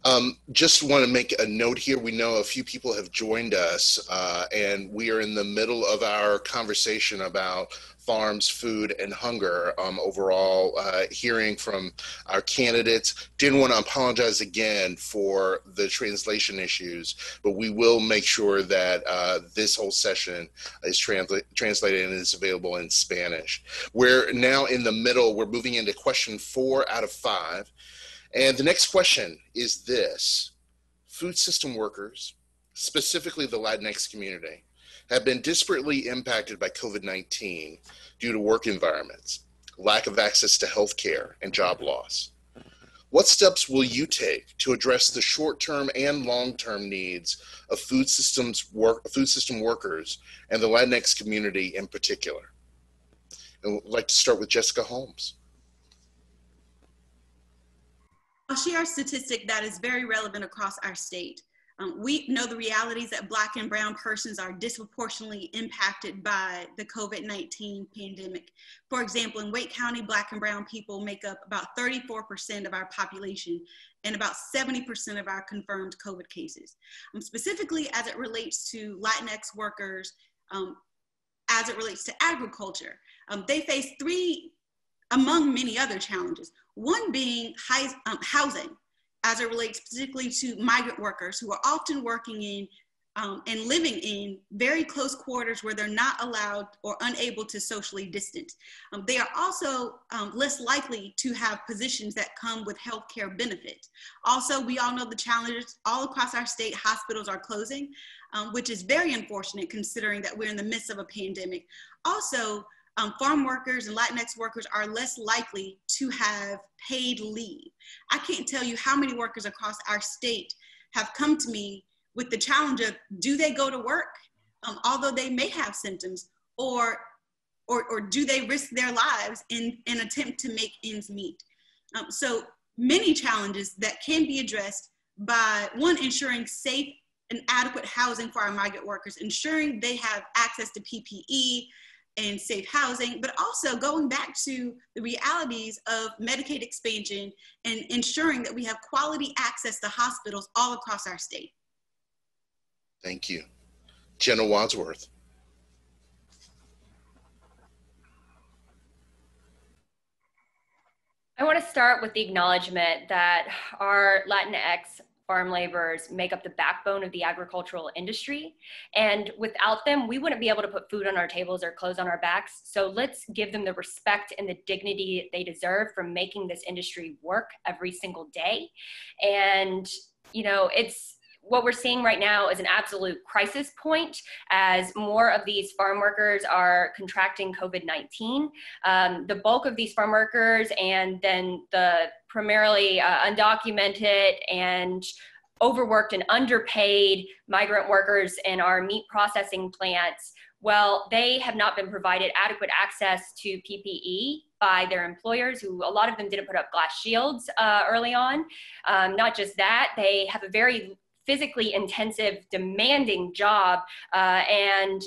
Um, just want to make a note here. We know a few people have joined us, uh, and we are in the middle of our conversation about farms, food, and hunger um, overall, uh, hearing from our candidates. Didn't want to apologize again for the translation issues, but we will make sure that uh, this whole session is transla- translated and is available in Spanish. We're now in the middle, we're moving into question four out of five. And the next question is this Food system workers, specifically the Latinx community, have been disparately impacted by COVID 19 due to work environments, lack of access to health care, and job loss. What steps will you take to address the short term and long term needs of food, systems work, food system workers and the Latinx community in particular? And I'd like to start with Jessica Holmes. I'll share a statistic that is very relevant across our state. Um, we know the realities that Black and Brown persons are disproportionately impacted by the COVID 19 pandemic. For example, in Wake County, Black and Brown people make up about 34% of our population and about 70% of our confirmed COVID cases. Um, specifically, as it relates to Latinx workers, um, as it relates to agriculture, um, they face three, among many other challenges. One being high, um, housing as it relates particularly to migrant workers who are often working in um, and living in very close quarters where they're not allowed or unable to socially distance. Um, they are also um, less likely to have positions that come with healthcare benefits. Also, we all know the challenges all across our state, hospitals are closing, um, which is very unfortunate considering that we're in the midst of a pandemic. Also, um, farm workers and Latinx workers are less likely to have paid leave. I can't tell you how many workers across our state have come to me with the challenge of do they go to work, um, although they may have symptoms, or, or, or do they risk their lives in an attempt to make ends meet? Um, so many challenges that can be addressed by one, ensuring safe and adequate housing for our migrant workers, ensuring they have access to PPE, and safe housing, but also going back to the realities of Medicaid expansion and ensuring that we have quality access to hospitals all across our state. Thank you. Jenna Wadsworth. I want to start with the acknowledgement that our Latinx farm laborers make up the backbone of the agricultural industry. And without them, we wouldn't be able to put food on our tables or clothes on our backs. So let's give them the respect and the dignity they deserve for making this industry work every single day. And, you know, it's, what we're seeing right now is an absolute crisis point as more of these farm workers are contracting COVID 19. Um, the bulk of these farm workers and then the primarily uh, undocumented and overworked and underpaid migrant workers in our meat processing plants well, they have not been provided adequate access to PPE by their employers, who a lot of them didn't put up glass shields uh, early on. Um, not just that, they have a very physically intensive, demanding job, uh, and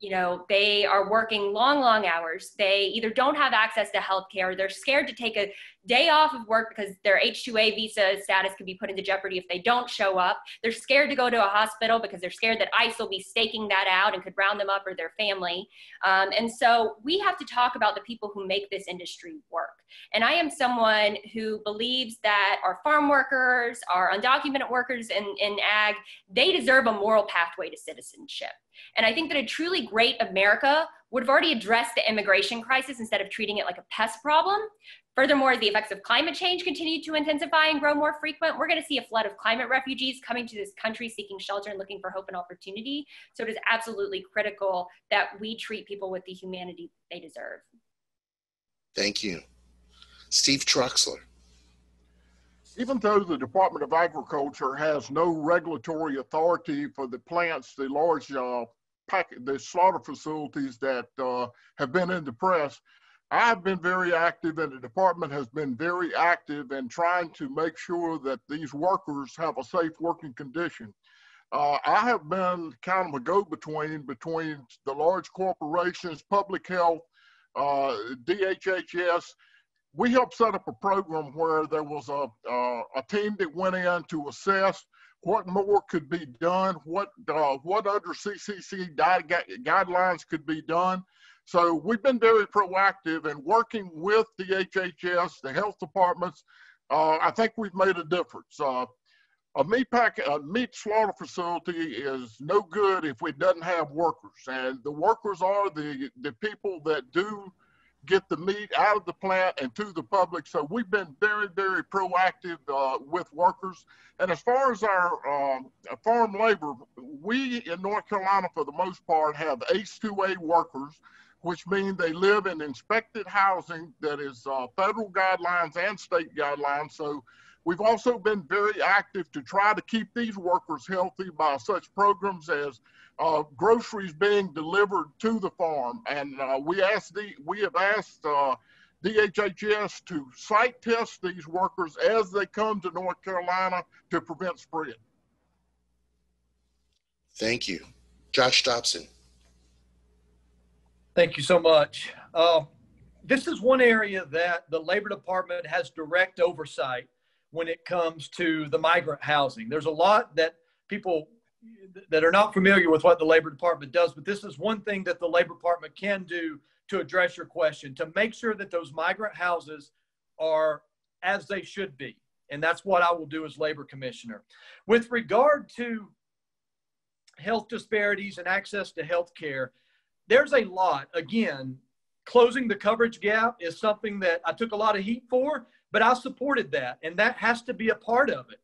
you know they are working long long hours. They either don't have access to health care they're scared to take a day off of work because their h2a visa status could be put into jeopardy if they don't show up. They're scared to go to a hospital because they're scared that ice will be staking that out and could round them up or their family. Um, and so we have to talk about the people who make this industry work. And i am someone who believes that our farm workers our undocumented workers in, in ag they deserve a moral pathway to citizenship. And I think that a truly great America would have already addressed the immigration crisis instead of treating it like a pest problem. Furthermore, as the effects of climate change continue to intensify and grow more frequent, we're going to see a flood of climate refugees coming to this country seeking shelter and looking for hope and opportunity. So it is absolutely critical that we treat people with the humanity they deserve. Thank you. Steve Troxler. Even though the Department of Agriculture has no regulatory authority for the plants, the large uh, the slaughter facilities that uh, have been in the press, I've been very active and the department has been very active in trying to make sure that these workers have a safe working condition. Uh, I have been kind of a go-between between the large corporations, public health, uh, DHHS, we helped set up a program where there was a, uh, a team that went in to assess what more could be done, what uh, what other CDC guidelines could be done. So we've been very proactive in working with the HHS, the health departments. Uh, I think we've made a difference. Uh, a meat pack, a meat slaughter facility is no good if we doesn't have workers, and the workers are the the people that do get the meat out of the plant and to the public. So we've been very, very proactive uh, with workers. And as far as our um, farm labor, we in North Carolina, for the most part, have H-2A workers, which mean they live in inspected housing that is uh, federal guidelines and state guidelines. So we've also been very active to try to keep these workers healthy by such programs as uh, groceries being delivered to the farm. And uh, we asked the, we have asked uh, DHHS to site test these workers as they come to North Carolina to prevent spread. Thank you. Josh Dobson. Thank you so much. Uh, this is one area that the Labor Department has direct oversight when it comes to the migrant housing. There's a lot that people that are not familiar with what the Labor Department does, but this is one thing that the Labor Department can do to address your question to make sure that those migrant houses are as they should be. And that's what I will do as Labor Commissioner. With regard to health disparities and access to health care, there's a lot. Again, closing the coverage gap is something that I took a lot of heat for, but I supported that. And that has to be a part of it.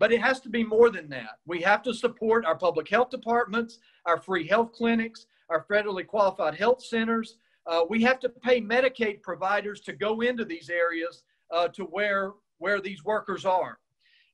But it has to be more than that. We have to support our public health departments, our free health clinics, our federally qualified health centers. Uh, we have to pay Medicaid providers to go into these areas uh, to where, where these workers are.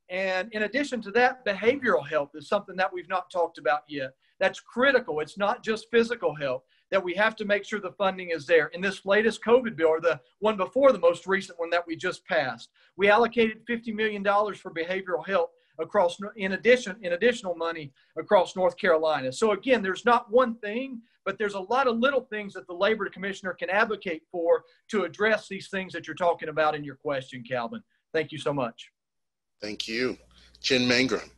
And in addition to that, behavioral health is something that we've not talked about yet. That's critical. It's not just physical health, that we have to make sure the funding is there. In this latest COVID bill, or the one before the most recent one that we just passed, we allocated $50 million for behavioral health across in addition in additional money across North Carolina. So again, there's not one thing, but there's a lot of little things that the labor commissioner can advocate for to address these things that you're talking about in your question, Calvin. Thank you so much. Thank you. Jen Mangrum.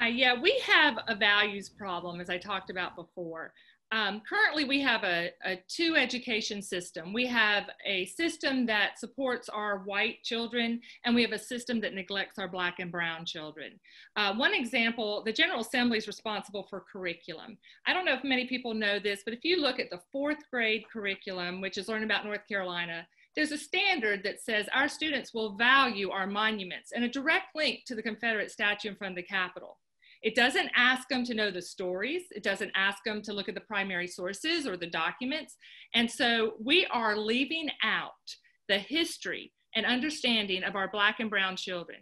Uh, yeah, we have a values problem, as I talked about before. Um, currently, we have a, a, two education system. We have a system that supports our white children, and we have a system that neglects our black and brown children. Uh, one example, the General Assembly is responsible for curriculum. I don't know if many people know this, but if you look at the fourth grade curriculum, which is learning About North Carolina, there's a standard that says our students will value our monuments and a direct link to the Confederate statue in front of the Capitol. It doesn't ask them to know the stories. It doesn't ask them to look at the primary sources or the documents. And so we are leaving out the history and understanding of our Black and Brown children.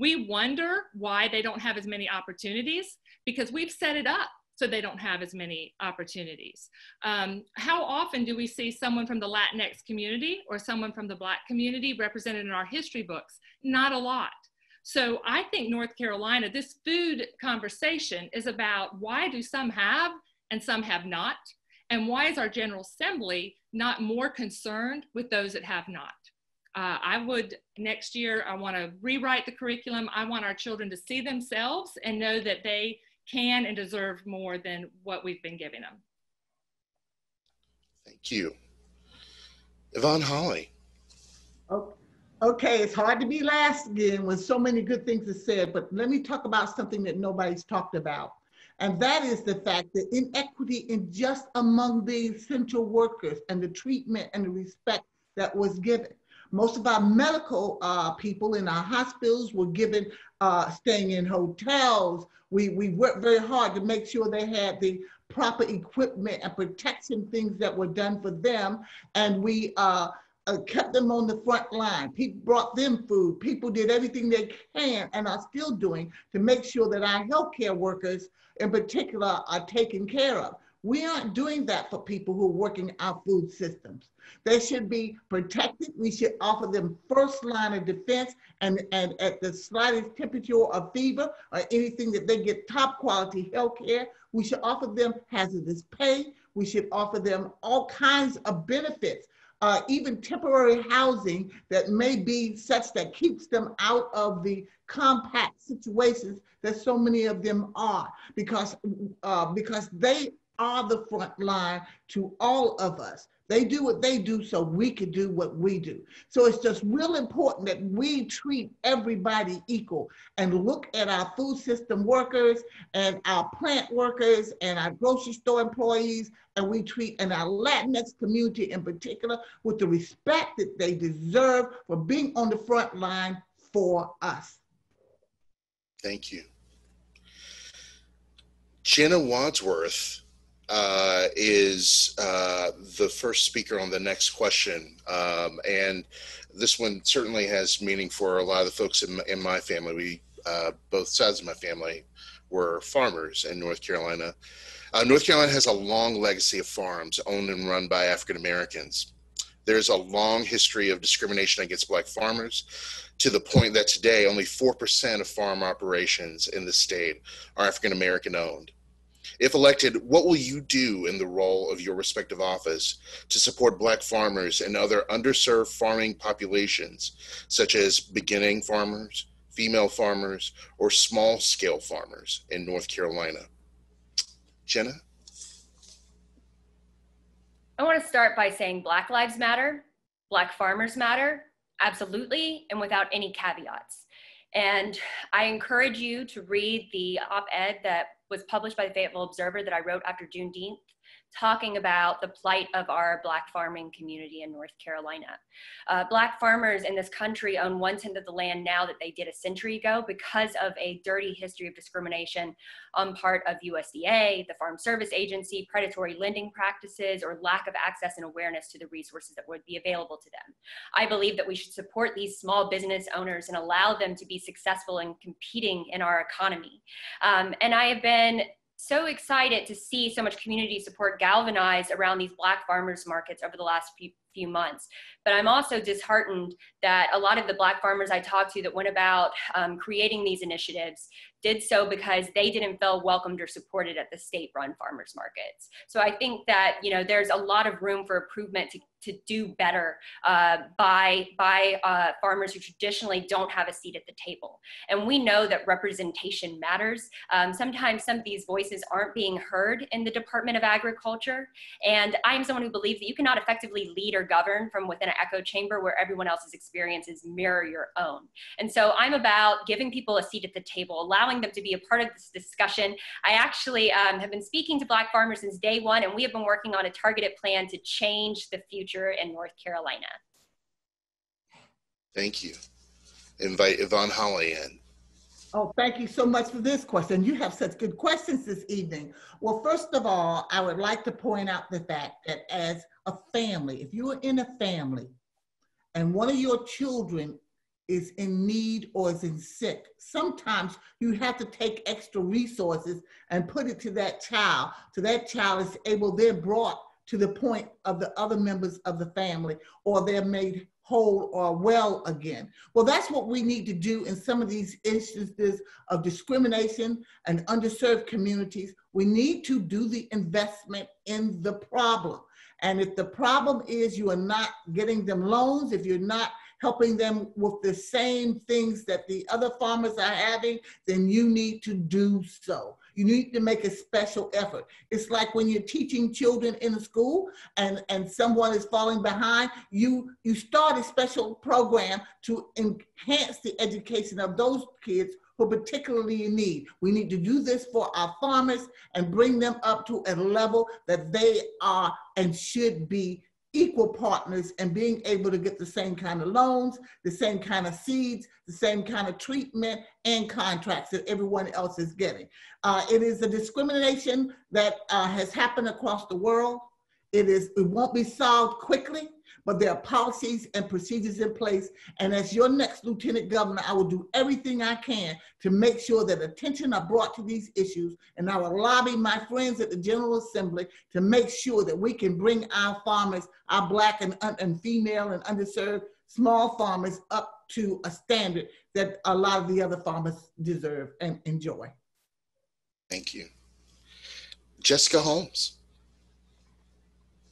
We wonder why they don't have as many opportunities because we've set it up so they don't have as many opportunities. Um, how often do we see someone from the Latinx community or someone from the Black community represented in our history books? Not a lot. So I think North Carolina, this food conversation is about why do some have and some have not? And why is our General Assembly not more concerned with those that have not? Uh, I would next year, I want to rewrite the curriculum. I want our children to see themselves and know that they can and deserve more than what we've been giving them. Thank you. Yvonne Holley. Okay, it's hard to be last again when so many good things are said, but let me talk about something that nobody's talked about. And that is the fact that inequity in just among the essential workers and the treatment and the respect that was given. Most of our medical uh, people in our hospitals were given uh, staying in hotels. We, we worked very hard to make sure they had the proper equipment and protection things that were done for them. And we uh, uh, kept them on the front line. People brought them food. People did everything they can and are still doing to make sure that our healthcare workers in particular are taken care of. We aren't doing that for people who are working our food systems. They should be protected. We should offer them first line of defense and, and at the slightest temperature or fever or anything that they get top quality health care. We should offer them hazardous pay. We should offer them all kinds of benefits, uh, even temporary housing that may be such that keeps them out of the compact situations that so many of them are because, uh, because they are the front line to all of us. They do what they do so we can do what we do. So it's just real important that we treat everybody equal and look at our food system workers and our plant workers and our grocery store employees and we treat and our Latinx community in particular with the respect that they deserve for being on the front line for us. Thank you. Jenna Wadsworth uh, is uh, the first speaker on the next question. Um, and this one certainly has meaning for a lot of the folks in, in my family. We, uh, both sides of my family, were farmers in North Carolina. Uh, North Carolina has a long legacy of farms owned and run by African Americans. There's a long history of discrimination against Black farmers to the point that today only 4% of farm operations in the state are African American owned. If elected, what will you do in the role of your respective office to support Black farmers and other underserved farming populations, such as beginning farmers, female farmers, or small scale farmers in North Carolina? Jenna? I want to start by saying Black Lives Matter, Black Farmers Matter, absolutely, and without any caveats. And I encourage you to read the op ed that was published by the Fayetteville Observer that I wrote after Juneteenth talking about the plight of our Black farming community in North Carolina. Uh, black farmers in this country own one tenth of the land now that they did a century ago because of a dirty history of discrimination on part of USDA, the Farm Service Agency, predatory lending practices, or lack of access and awareness to the resources that would be available to them. I believe that we should support these small business owners and allow them to be successful in competing in our economy. Um, and I have been so excited to see so much community support galvanized around these black farmers markets over the last few, few months. But I'm also disheartened that a lot of the black farmers I talked to that went about um, creating these initiatives did so because they didn't feel welcomed or supported at the state run farmers markets. So I think that, you know, there's a lot of room for improvement to, to do better uh, by, by uh, farmers who traditionally don't have a seat at the table. And we know that representation matters. Um, sometimes some of these voices aren't being heard in the Department of Agriculture. And I'm someone who believes that you cannot effectively lead or govern from within an echo chamber where everyone else's experiences mirror your own. And so I'm about giving people a seat at the table, allowing them to be a part of this discussion. I actually um, have been speaking to Black farmers since day one, and we have been working on a targeted plan to change the future in North Carolina. Thank you. Invite Yvonne Holley in. Oh, thank you so much for this question. You have such good questions this evening. Well, first of all, I would like to point out the fact that as a family, if you are in a family and one of your children is in need or is in sick, sometimes you have to take extra resources and put it to that child so that child is able, they're brought to the point of the other members of the family or they're made whole or well again. Well, that's what we need to do in some of these instances of discrimination and underserved communities. We need to do the investment in the problem. And if the problem is you are not getting them loans, if you're not helping them with the same things that the other farmers are having, then you need to do so. You need to make a special effort. It's like when you're teaching children in a school and, and someone is falling behind, you, you start a special program to enhance the education of those kids who are particularly in need. We need to do this for our farmers and bring them up to a level that they are and should be equal partners and being able to get the same kind of loans, the same kind of seeds, the same kind of treatment and contracts that everyone else is getting. Uh, it is a discrimination that uh, has happened across the world. It is. It won't be solved quickly, but there are policies and procedures in place. And as your next lieutenant governor, I will do everything I can to make sure that attention are brought to these issues. And I will lobby my friends at the General Assembly to make sure that we can bring our farmers, our black and, and female and underserved small farmers up to a standard that a lot of the other farmers deserve and enjoy. Thank you. Jessica Holmes.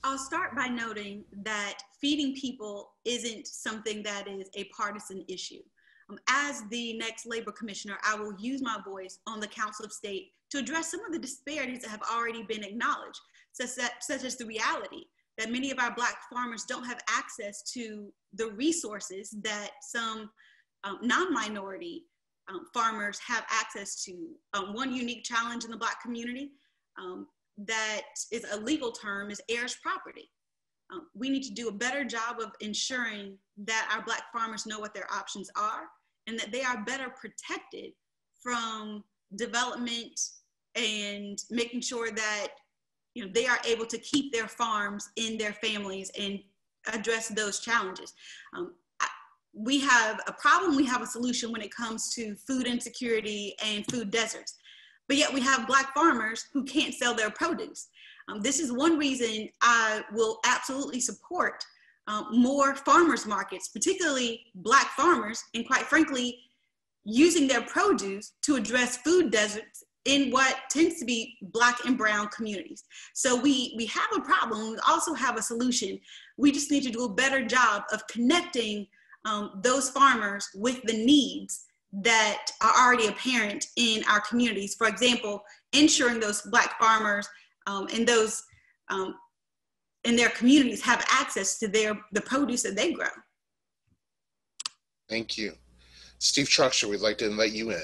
I'll start by noting that feeding people isn't something that is a partisan issue. Um, as the next labor commissioner, I will use my voice on the Council of State to address some of the disparities that have already been acknowledged, such, that, such as the reality that many of our Black farmers don't have access to the resources that some um, non-minority um, farmers have access to. Um, one unique challenge in the Black community um, that is a legal term is heirs property. Um, we need to do a better job of ensuring that our Black farmers know what their options are and that they are better protected from development and making sure that you know, they are able to keep their farms in their families and address those challenges. Um, I, we have a problem, we have a solution when it comes to food insecurity and food deserts. But yet we have Black farmers who can't sell their produce. Um, this is one reason I will absolutely support um, more farmers markets, particularly Black farmers, and quite frankly, using their produce to address food deserts in what tends to be Black and Brown communities. So we, we have a problem, we also have a solution. We just need to do a better job of connecting um, those farmers with the needs that are already apparent in our communities. For example, ensuring those Black farmers um, and those um, in their communities have access to their the produce that they grow. Thank you. Steve Troxler, we'd like to invite you in.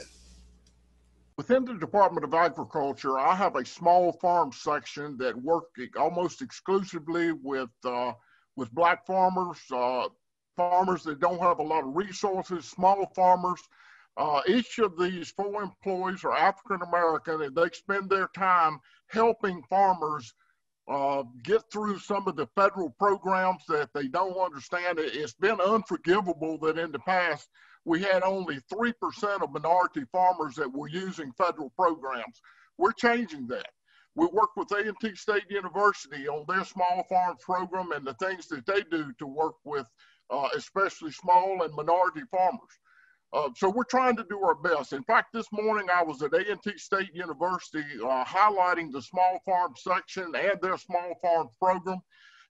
Within the Department of Agriculture, I have a small farm section that work almost exclusively with uh, with black farmers, uh, farmers that don't have a lot of resources, small farmers uh, each of these four employees are African American and they spend their time helping farmers uh, get through some of the federal programs that they don't understand. It's been unforgivable that in the past we had only 3% of minority farmers that were using federal programs. We're changing that. We work with A&T State University on their small farms program and the things that they do to work with uh, especially small and minority farmers. Uh, so we're trying to do our best. In fact, this morning I was at A&T State University uh, highlighting the small farm section and their small farm program.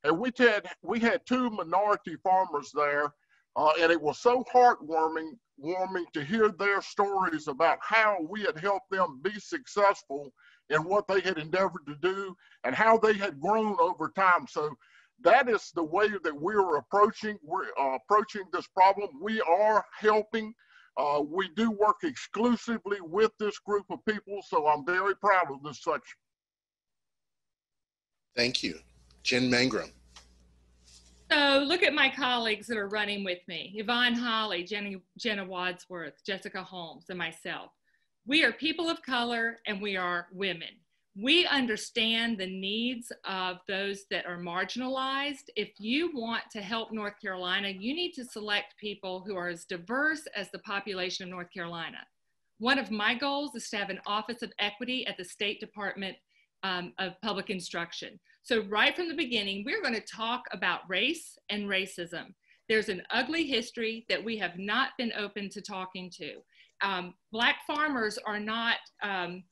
And we had, we had two minority farmers there. Uh, and it was so heartwarming warming to hear their stories about how we had helped them be successful in what they had endeavored to do and how they had grown over time. So that is the way that we're approaching we're uh, approaching this problem. We are helping uh, we do work exclusively with this group of people, so I'm very proud of this section. Thank you. Jen Mangrum. So look at my colleagues that are running with me, Yvonne Holley, Jenny, Jenna Wadsworth, Jessica Holmes, and myself. We are people of color and we are women we understand the needs of those that are marginalized. If you want to help North Carolina, you need to select people who are as diverse as the population of North Carolina. One of my goals is to have an Office of Equity at the State Department um, of Public Instruction. So, right from the beginning, we're going to talk about race and racism. There's an ugly history that we have not been open to talking to. Um, black farmers are not um,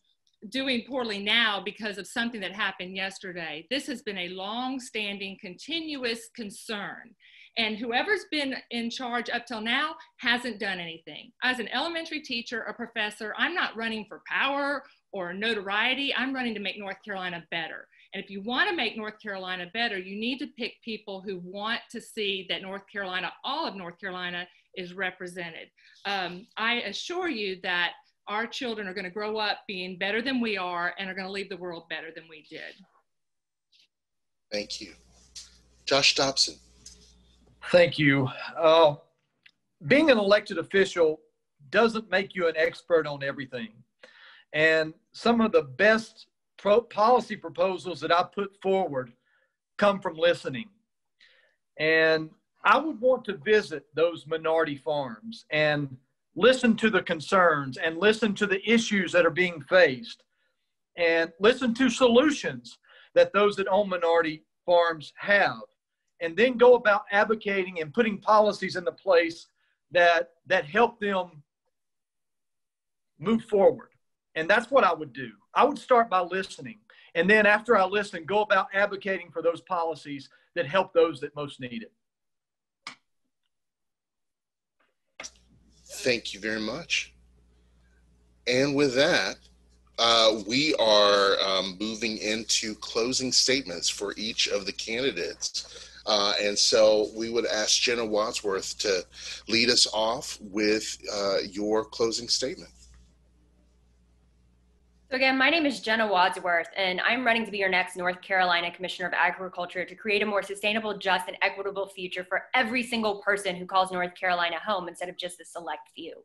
doing poorly now because of something that happened yesterday. This has been a long standing, continuous concern. And whoever's been in charge up till now hasn't done anything. As an elementary teacher, a professor, I'm not running for power or notoriety. I'm running to make North Carolina better. And if you want to make North Carolina better, you need to pick people who want to see that North Carolina, all of North Carolina, is represented. Um, I assure you that our children are going to grow up being better than we are and are going to leave the world better than we did. Thank you. Josh Dobson. Thank you. Uh, being an elected official doesn't make you an expert on everything. And some of the best pro- policy proposals that I put forward come from listening. And I would want to visit those minority farms and listen to the concerns and listen to the issues that are being faced. And listen to solutions that those that own minority farms have. And then go about advocating and putting policies into place that that help them move forward. And that's what i would do. I would start by listening. And then after i listen go about advocating for those policies that help those that most need it Thank you very much. And with that, uh, we are um, moving into closing statements for each of the candidates. Uh, and so we would ask Jenna Wadsworth to lead us off with uh, your closing statement. So again, my name is Jenna Wadsworth, and I'm running to be your next North Carolina Commissioner of Agriculture to create a more sustainable, just, and equitable future for every single person who calls North Carolina home instead of just the select few.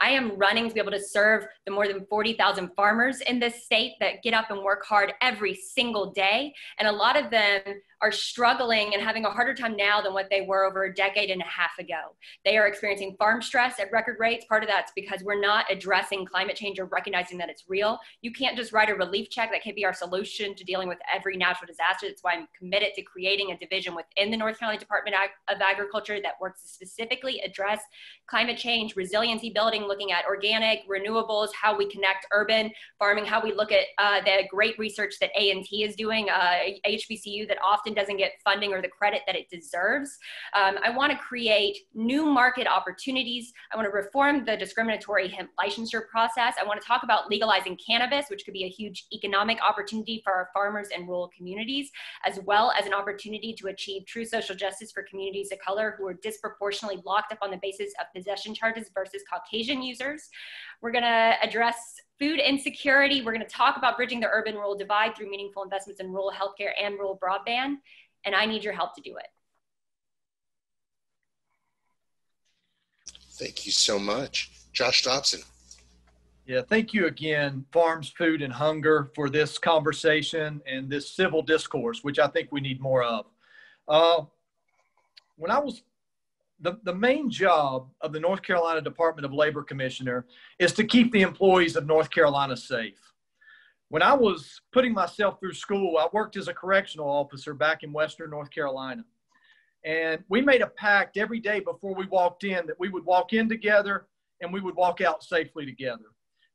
I am running to be able to serve the more than 40,000 farmers in this state that get up and work hard every single day, and a lot of them are struggling and having a harder time now than what they were over a decade and a half ago. They are experiencing farm stress at record rates. Part of that's because we're not addressing climate change or recognizing that it's real. You can't just write a relief check. That can't be our solution to dealing with every natural disaster. That's why I'm committed to creating a division within the North Carolina Department of Agriculture that works to specifically address climate change, resiliency building, looking at organic, renewables, how we connect urban farming, how we look at uh, the great research that A&T is doing, uh, HBCU that often often doesn't get funding or the credit that it deserves. Um, I want to create new market opportunities. I want to reform the discriminatory hemp licensure process. I want to talk about legalizing cannabis, which could be a huge economic opportunity for our farmers and rural communities, as well as an opportunity to achieve true social justice for communities of color who are disproportionately locked up on the basis of possession charges versus Caucasian users. We're going to address food insecurity. We're going to talk about bridging the urban rural divide through meaningful investments in rural healthcare and rural broadband. And I need your help to do it. Thank you so much. Josh Dobson. Yeah, thank you again, Farms, Food, and Hunger, for this conversation and this civil discourse, which I think we need more of. Uh, when I was the, the main job of the North Carolina Department of Labor Commissioner is to keep the employees of North Carolina safe. When I was putting myself through school, I worked as a correctional officer back in Western North Carolina. And we made a pact every day before we walked in that we would walk in together and we would walk out safely together.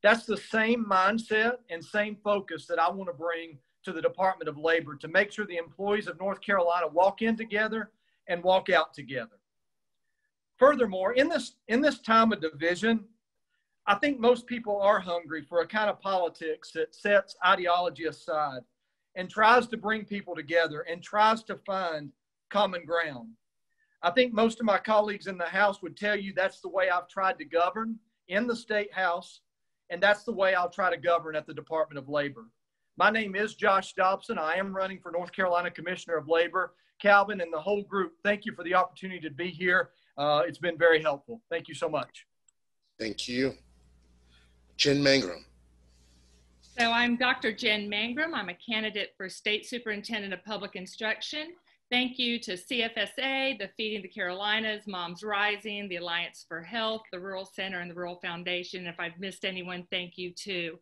That's the same mindset and same focus that I want to bring to the Department of Labor to make sure the employees of North Carolina walk in together and walk out together. Furthermore, in this, in this time of division, I think most people are hungry for a kind of politics that sets ideology aside and tries to bring people together and tries to find common ground. I think most of my colleagues in the House would tell you that's the way I've tried to govern in the State House, and that's the way I'll try to govern at the Department of Labor. My name is Josh Dobson. I am running for North Carolina Commissioner of Labor. Calvin and the whole group, thank you for the opportunity to be here uh, it's been very helpful. Thank you so much. Thank you. Jen Mangrum. So I'm Dr. Jen Mangrum. I'm a candidate for State Superintendent of Public Instruction. Thank you to CFSA, the Feeding the Carolinas, Moms Rising, the Alliance for Health, the Rural Center, and the Rural Foundation. If I've missed anyone, thank you too.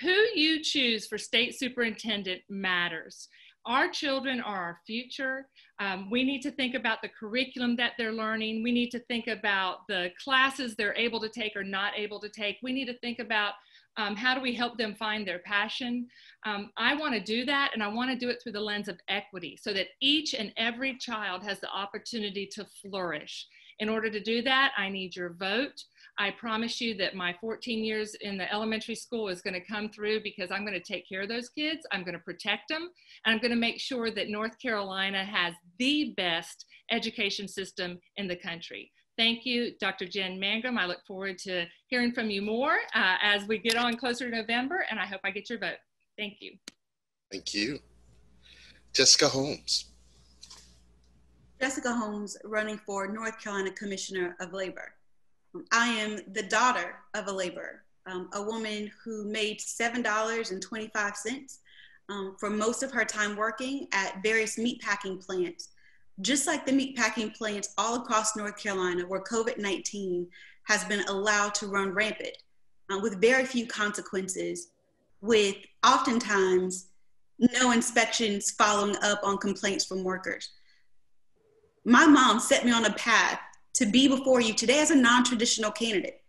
Who you choose for state superintendent matters. Our children are our future. Um, we need to think about the curriculum that they're learning. We need to think about the classes they're able to take or not able to take. We need to think about um, how do we help them find their passion? Um, I want to do that, and I want to do it through the lens of equity so that each and every child has the opportunity to flourish. In order to do that, I need your vote. I promise you that my 14 years in the elementary school is going to come through because I'm going to take care of those kids. I'm going to protect them. And I'm going to make sure that North Carolina has the best education system in the country. Thank you, Dr. Jen Mangrum. I look forward to hearing from you more uh, as we get on closer to November, and I hope I get your vote. Thank you. Thank you. Jessica Holmes. Jessica Holmes, running for North Carolina Commissioner of Labor. I am the daughter of a laborer, um, a woman who made $7.25 um, for most of her time working at various meatpacking plants, just like the meatpacking plants all across North Carolina where COVID 19 has been allowed to run rampant uh, with very few consequences, with oftentimes no inspections following up on complaints from workers. My mom set me on a path to be before you today as a non traditional candidate.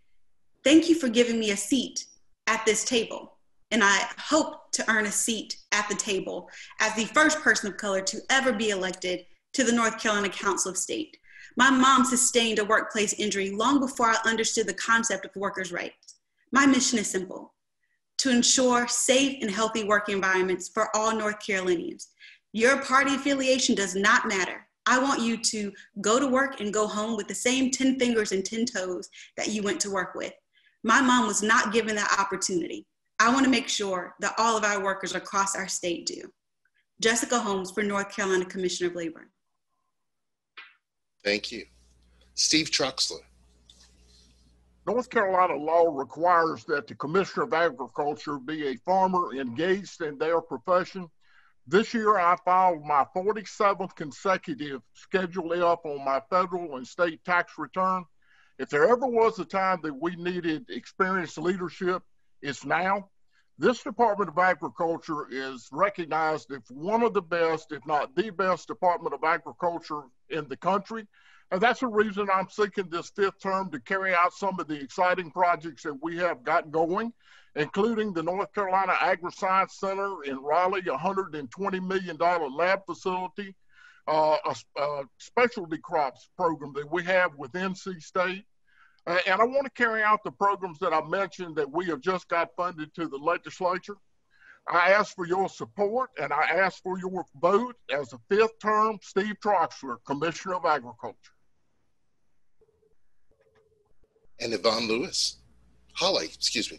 Thank you for giving me a seat at this table. And I hope to earn a seat at the table as the first person of color to ever be elected to the North Carolina Council of State. My mom sustained a workplace injury long before I understood the concept of workers' rights. My mission is simple to ensure safe and healthy work environments for all North Carolinians. Your party affiliation does not matter. I want you to go to work and go home with the same 10 fingers and 10 toes that you went to work with. My mom was not given that opportunity. I want to make sure that all of our workers across our state do. Jessica Holmes for North Carolina Commissioner of Labor. Thank you. Steve Troxler. North Carolina law requires that the Commissioner of Agriculture be a farmer engaged in their profession this year, I filed my 47th consecutive Schedule F on my federal and state tax return. If there ever was a time that we needed experienced leadership, it's now. This Department of Agriculture is recognized as one of the best, if not the best, Department of Agriculture in the country. And that's the reason I'm seeking this fifth term to carry out some of the exciting projects that we have got going including the North Carolina Agri-Science Center in Raleigh, a $120 million lab facility, uh, a, a, specialty crops program that we have with NC State. Uh, and I want to carry out the programs that I mentioned that we have just got funded to the legislature. I ask for your support and I ask for your vote as a fifth term Steve Troxler, Commissioner of Agriculture. And Yvonne Lewis. Holley, excuse me.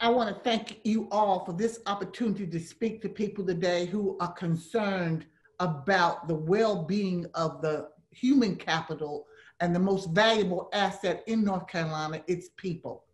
I want to thank you all for this opportunity to speak to people today who are concerned about the well-being of the human capital and the most valuable asset in North Carolina, its people.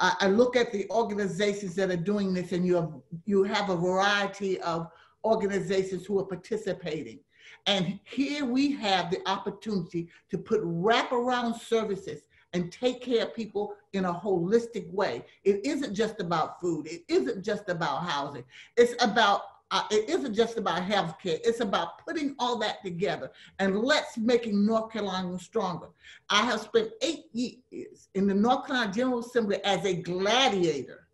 I, I look at the organizations that are doing this and you have, you have a variety of organizations who are participating. And here we have the opportunity to put wraparound services and take care of people in a holistic way. It isn't just about food. It isn't just about housing. It's about uh, it isn't just about healthcare. It's about putting all that together and let's making North Carolina stronger. I have spent eight years in the North Carolina General Assembly as a gladiator,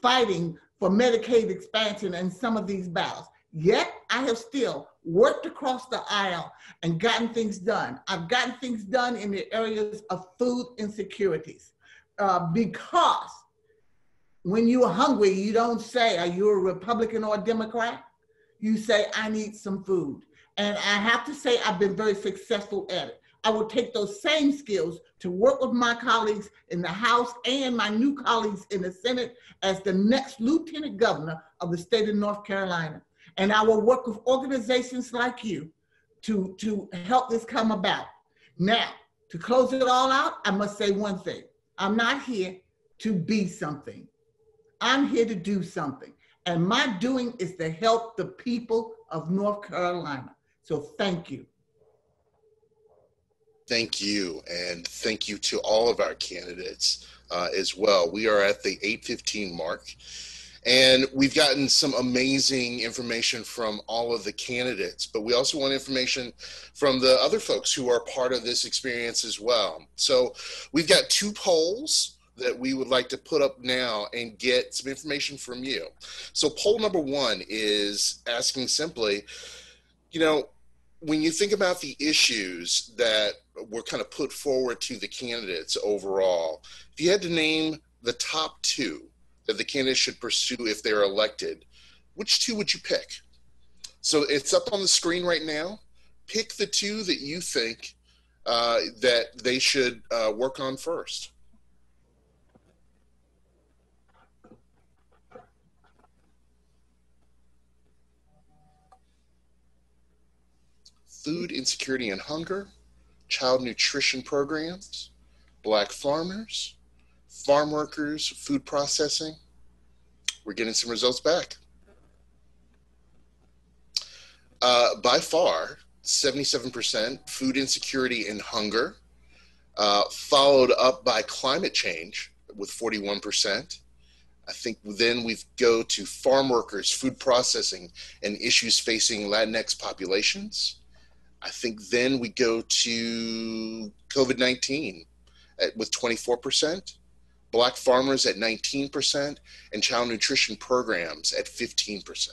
fighting for Medicaid expansion and some of these battles. Yet I have still worked across the aisle and gotten things done. I've gotten things done in the areas of food insecurities uh, because when you're hungry, you don't say, Are you a Republican or a Democrat? You say, I need some food. And I have to say, I've been very successful at it. I will take those same skills to work with my colleagues in the House and my new colleagues in the Senate as the next Lieutenant Governor of the state of North Carolina. And I will work with organizations like you to, to help this come about. Now, to close it all out, I must say one thing. I'm not here to be something. I'm here to do something. And my doing is to help the people of North Carolina. So thank you. Thank you. And thank you to all of our candidates uh, as well. We are at the 815 mark. And we've gotten some amazing information from all of the candidates, but we also want information from the other folks who are part of this experience as well. So we've got two polls that we would like to put up now and get some information from you. So poll number one is asking simply, you know, when you think about the issues that were kind of put forward to the candidates overall, if you had to name the top two that the candidates should pursue if they're elected, which two would you pick? So it's up on the screen right now. Pick the two that you think uh, that they should uh, work on first. Food insecurity and hunger, child nutrition programs, black farmers, farm workers, food processing. We're getting some results back. Uh, by far, 77% food insecurity and hunger, uh, followed up by climate change with 41%. I think then we go to farm workers, food processing, and issues facing Latinx populations. I think then we go to COVID 19 with 24%, black farmers at 19%, and child nutrition programs at 15%.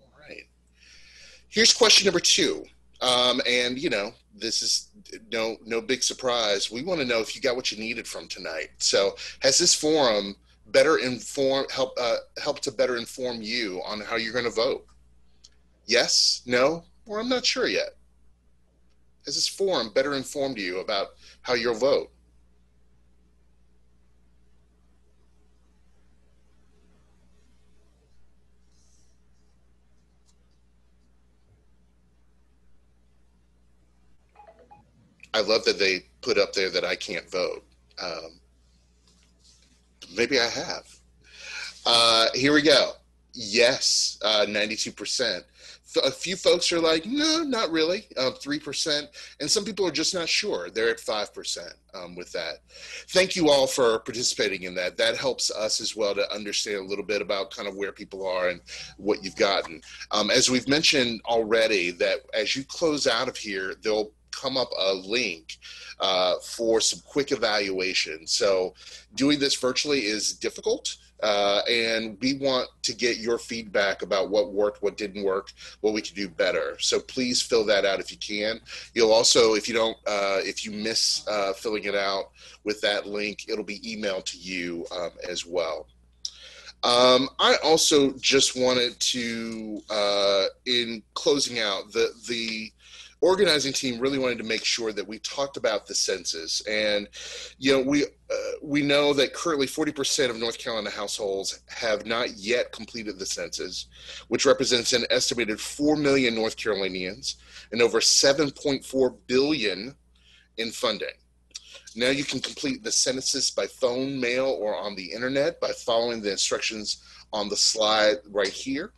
All right. Here's question number two. Um, and, you know, this is no no big surprise. We want to know if you got what you needed from tonight. So, has this forum better inform help uh, help to better inform you on how you're going to vote? Yes, no, or I'm not sure yet. Has this forum better informed you about how you'll vote? I love that they put up there that I can't vote. Um, maybe I have. Uh, here we go. Yes, uh, 92% a few folks are like, no, not really, um, three um, percent, and some people are just not sure. They're at five percent um, with that. Thank you all for participating in that. That helps us as well to understand a little bit about kind of where people are and what you've gotten. Um, as we've mentioned already, that as you close out of here, there'll come up a link uh, for some quick evaluation. So doing this virtually is difficult. Uh, and we want to get your feedback about what worked, what didn't work, what we could do better. So please fill that out if you can. You'll also, if you don't, uh, if you miss uh, filling it out with that link, it'll be emailed to you um, as well. Um, I also just wanted to, uh, in closing out, the the organizing team really wanted to make sure that we talked about the census. And you know we uh, we know that currently 40% of north carolina households have not yet completed the census which represents an estimated 4 million north carolinians and over 7.4 billion in funding. Now you can complete the census by phone mail or on the internet by following the instructions on the slide right here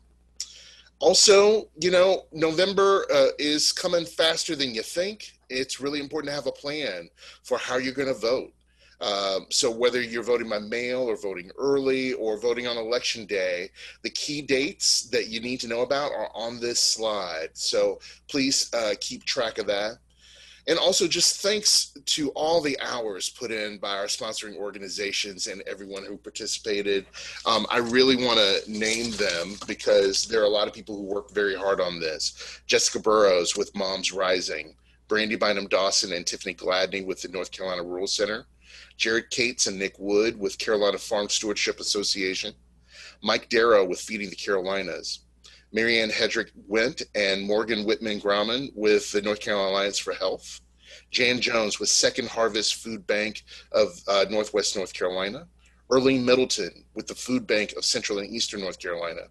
also, you know, November uh, is coming faster than you think. It's really important to have a plan for how you're going to vote. Um, so whether you're voting by mail or voting early or voting on election day, the key dates that you need to know about are on this slide. So please uh, keep track of that. And also, just thanks to all the hours put in by our sponsoring organizations and everyone who participated. Um, I really want to name them because there are a lot of people who worked very hard on this. Jessica Burrows with Moms Rising, Brandy Bynum Dawson and Tiffany Gladney with the North Carolina Rural Center, Jared Cates and Nick Wood with Carolina Farm Stewardship Association, Mike Darrow with Feeding the Carolinas, Marianne Hedrick Went and Morgan Whitman Grauman with the North Carolina Alliance for Health, Jan Jones with Second Harvest Food Bank of uh, Northwest North Carolina, Earlene Middleton with the Food Bank of Central and Eastern North Carolina,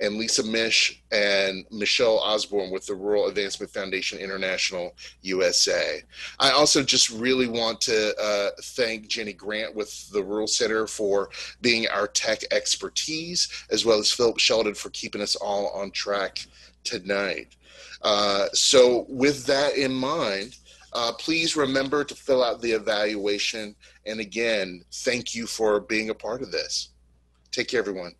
and Lisa Mish and Michelle Osborne with the Rural Advancement Foundation International USA. I also just really want to uh, thank Jenny Grant with the Rural Center for being our tech expertise, as well as Philip Sheldon for keeping us all on track tonight. Uh, so, with that in mind, uh, please remember to fill out the evaluation. And again, thank you for being a part of this. Take care, everyone.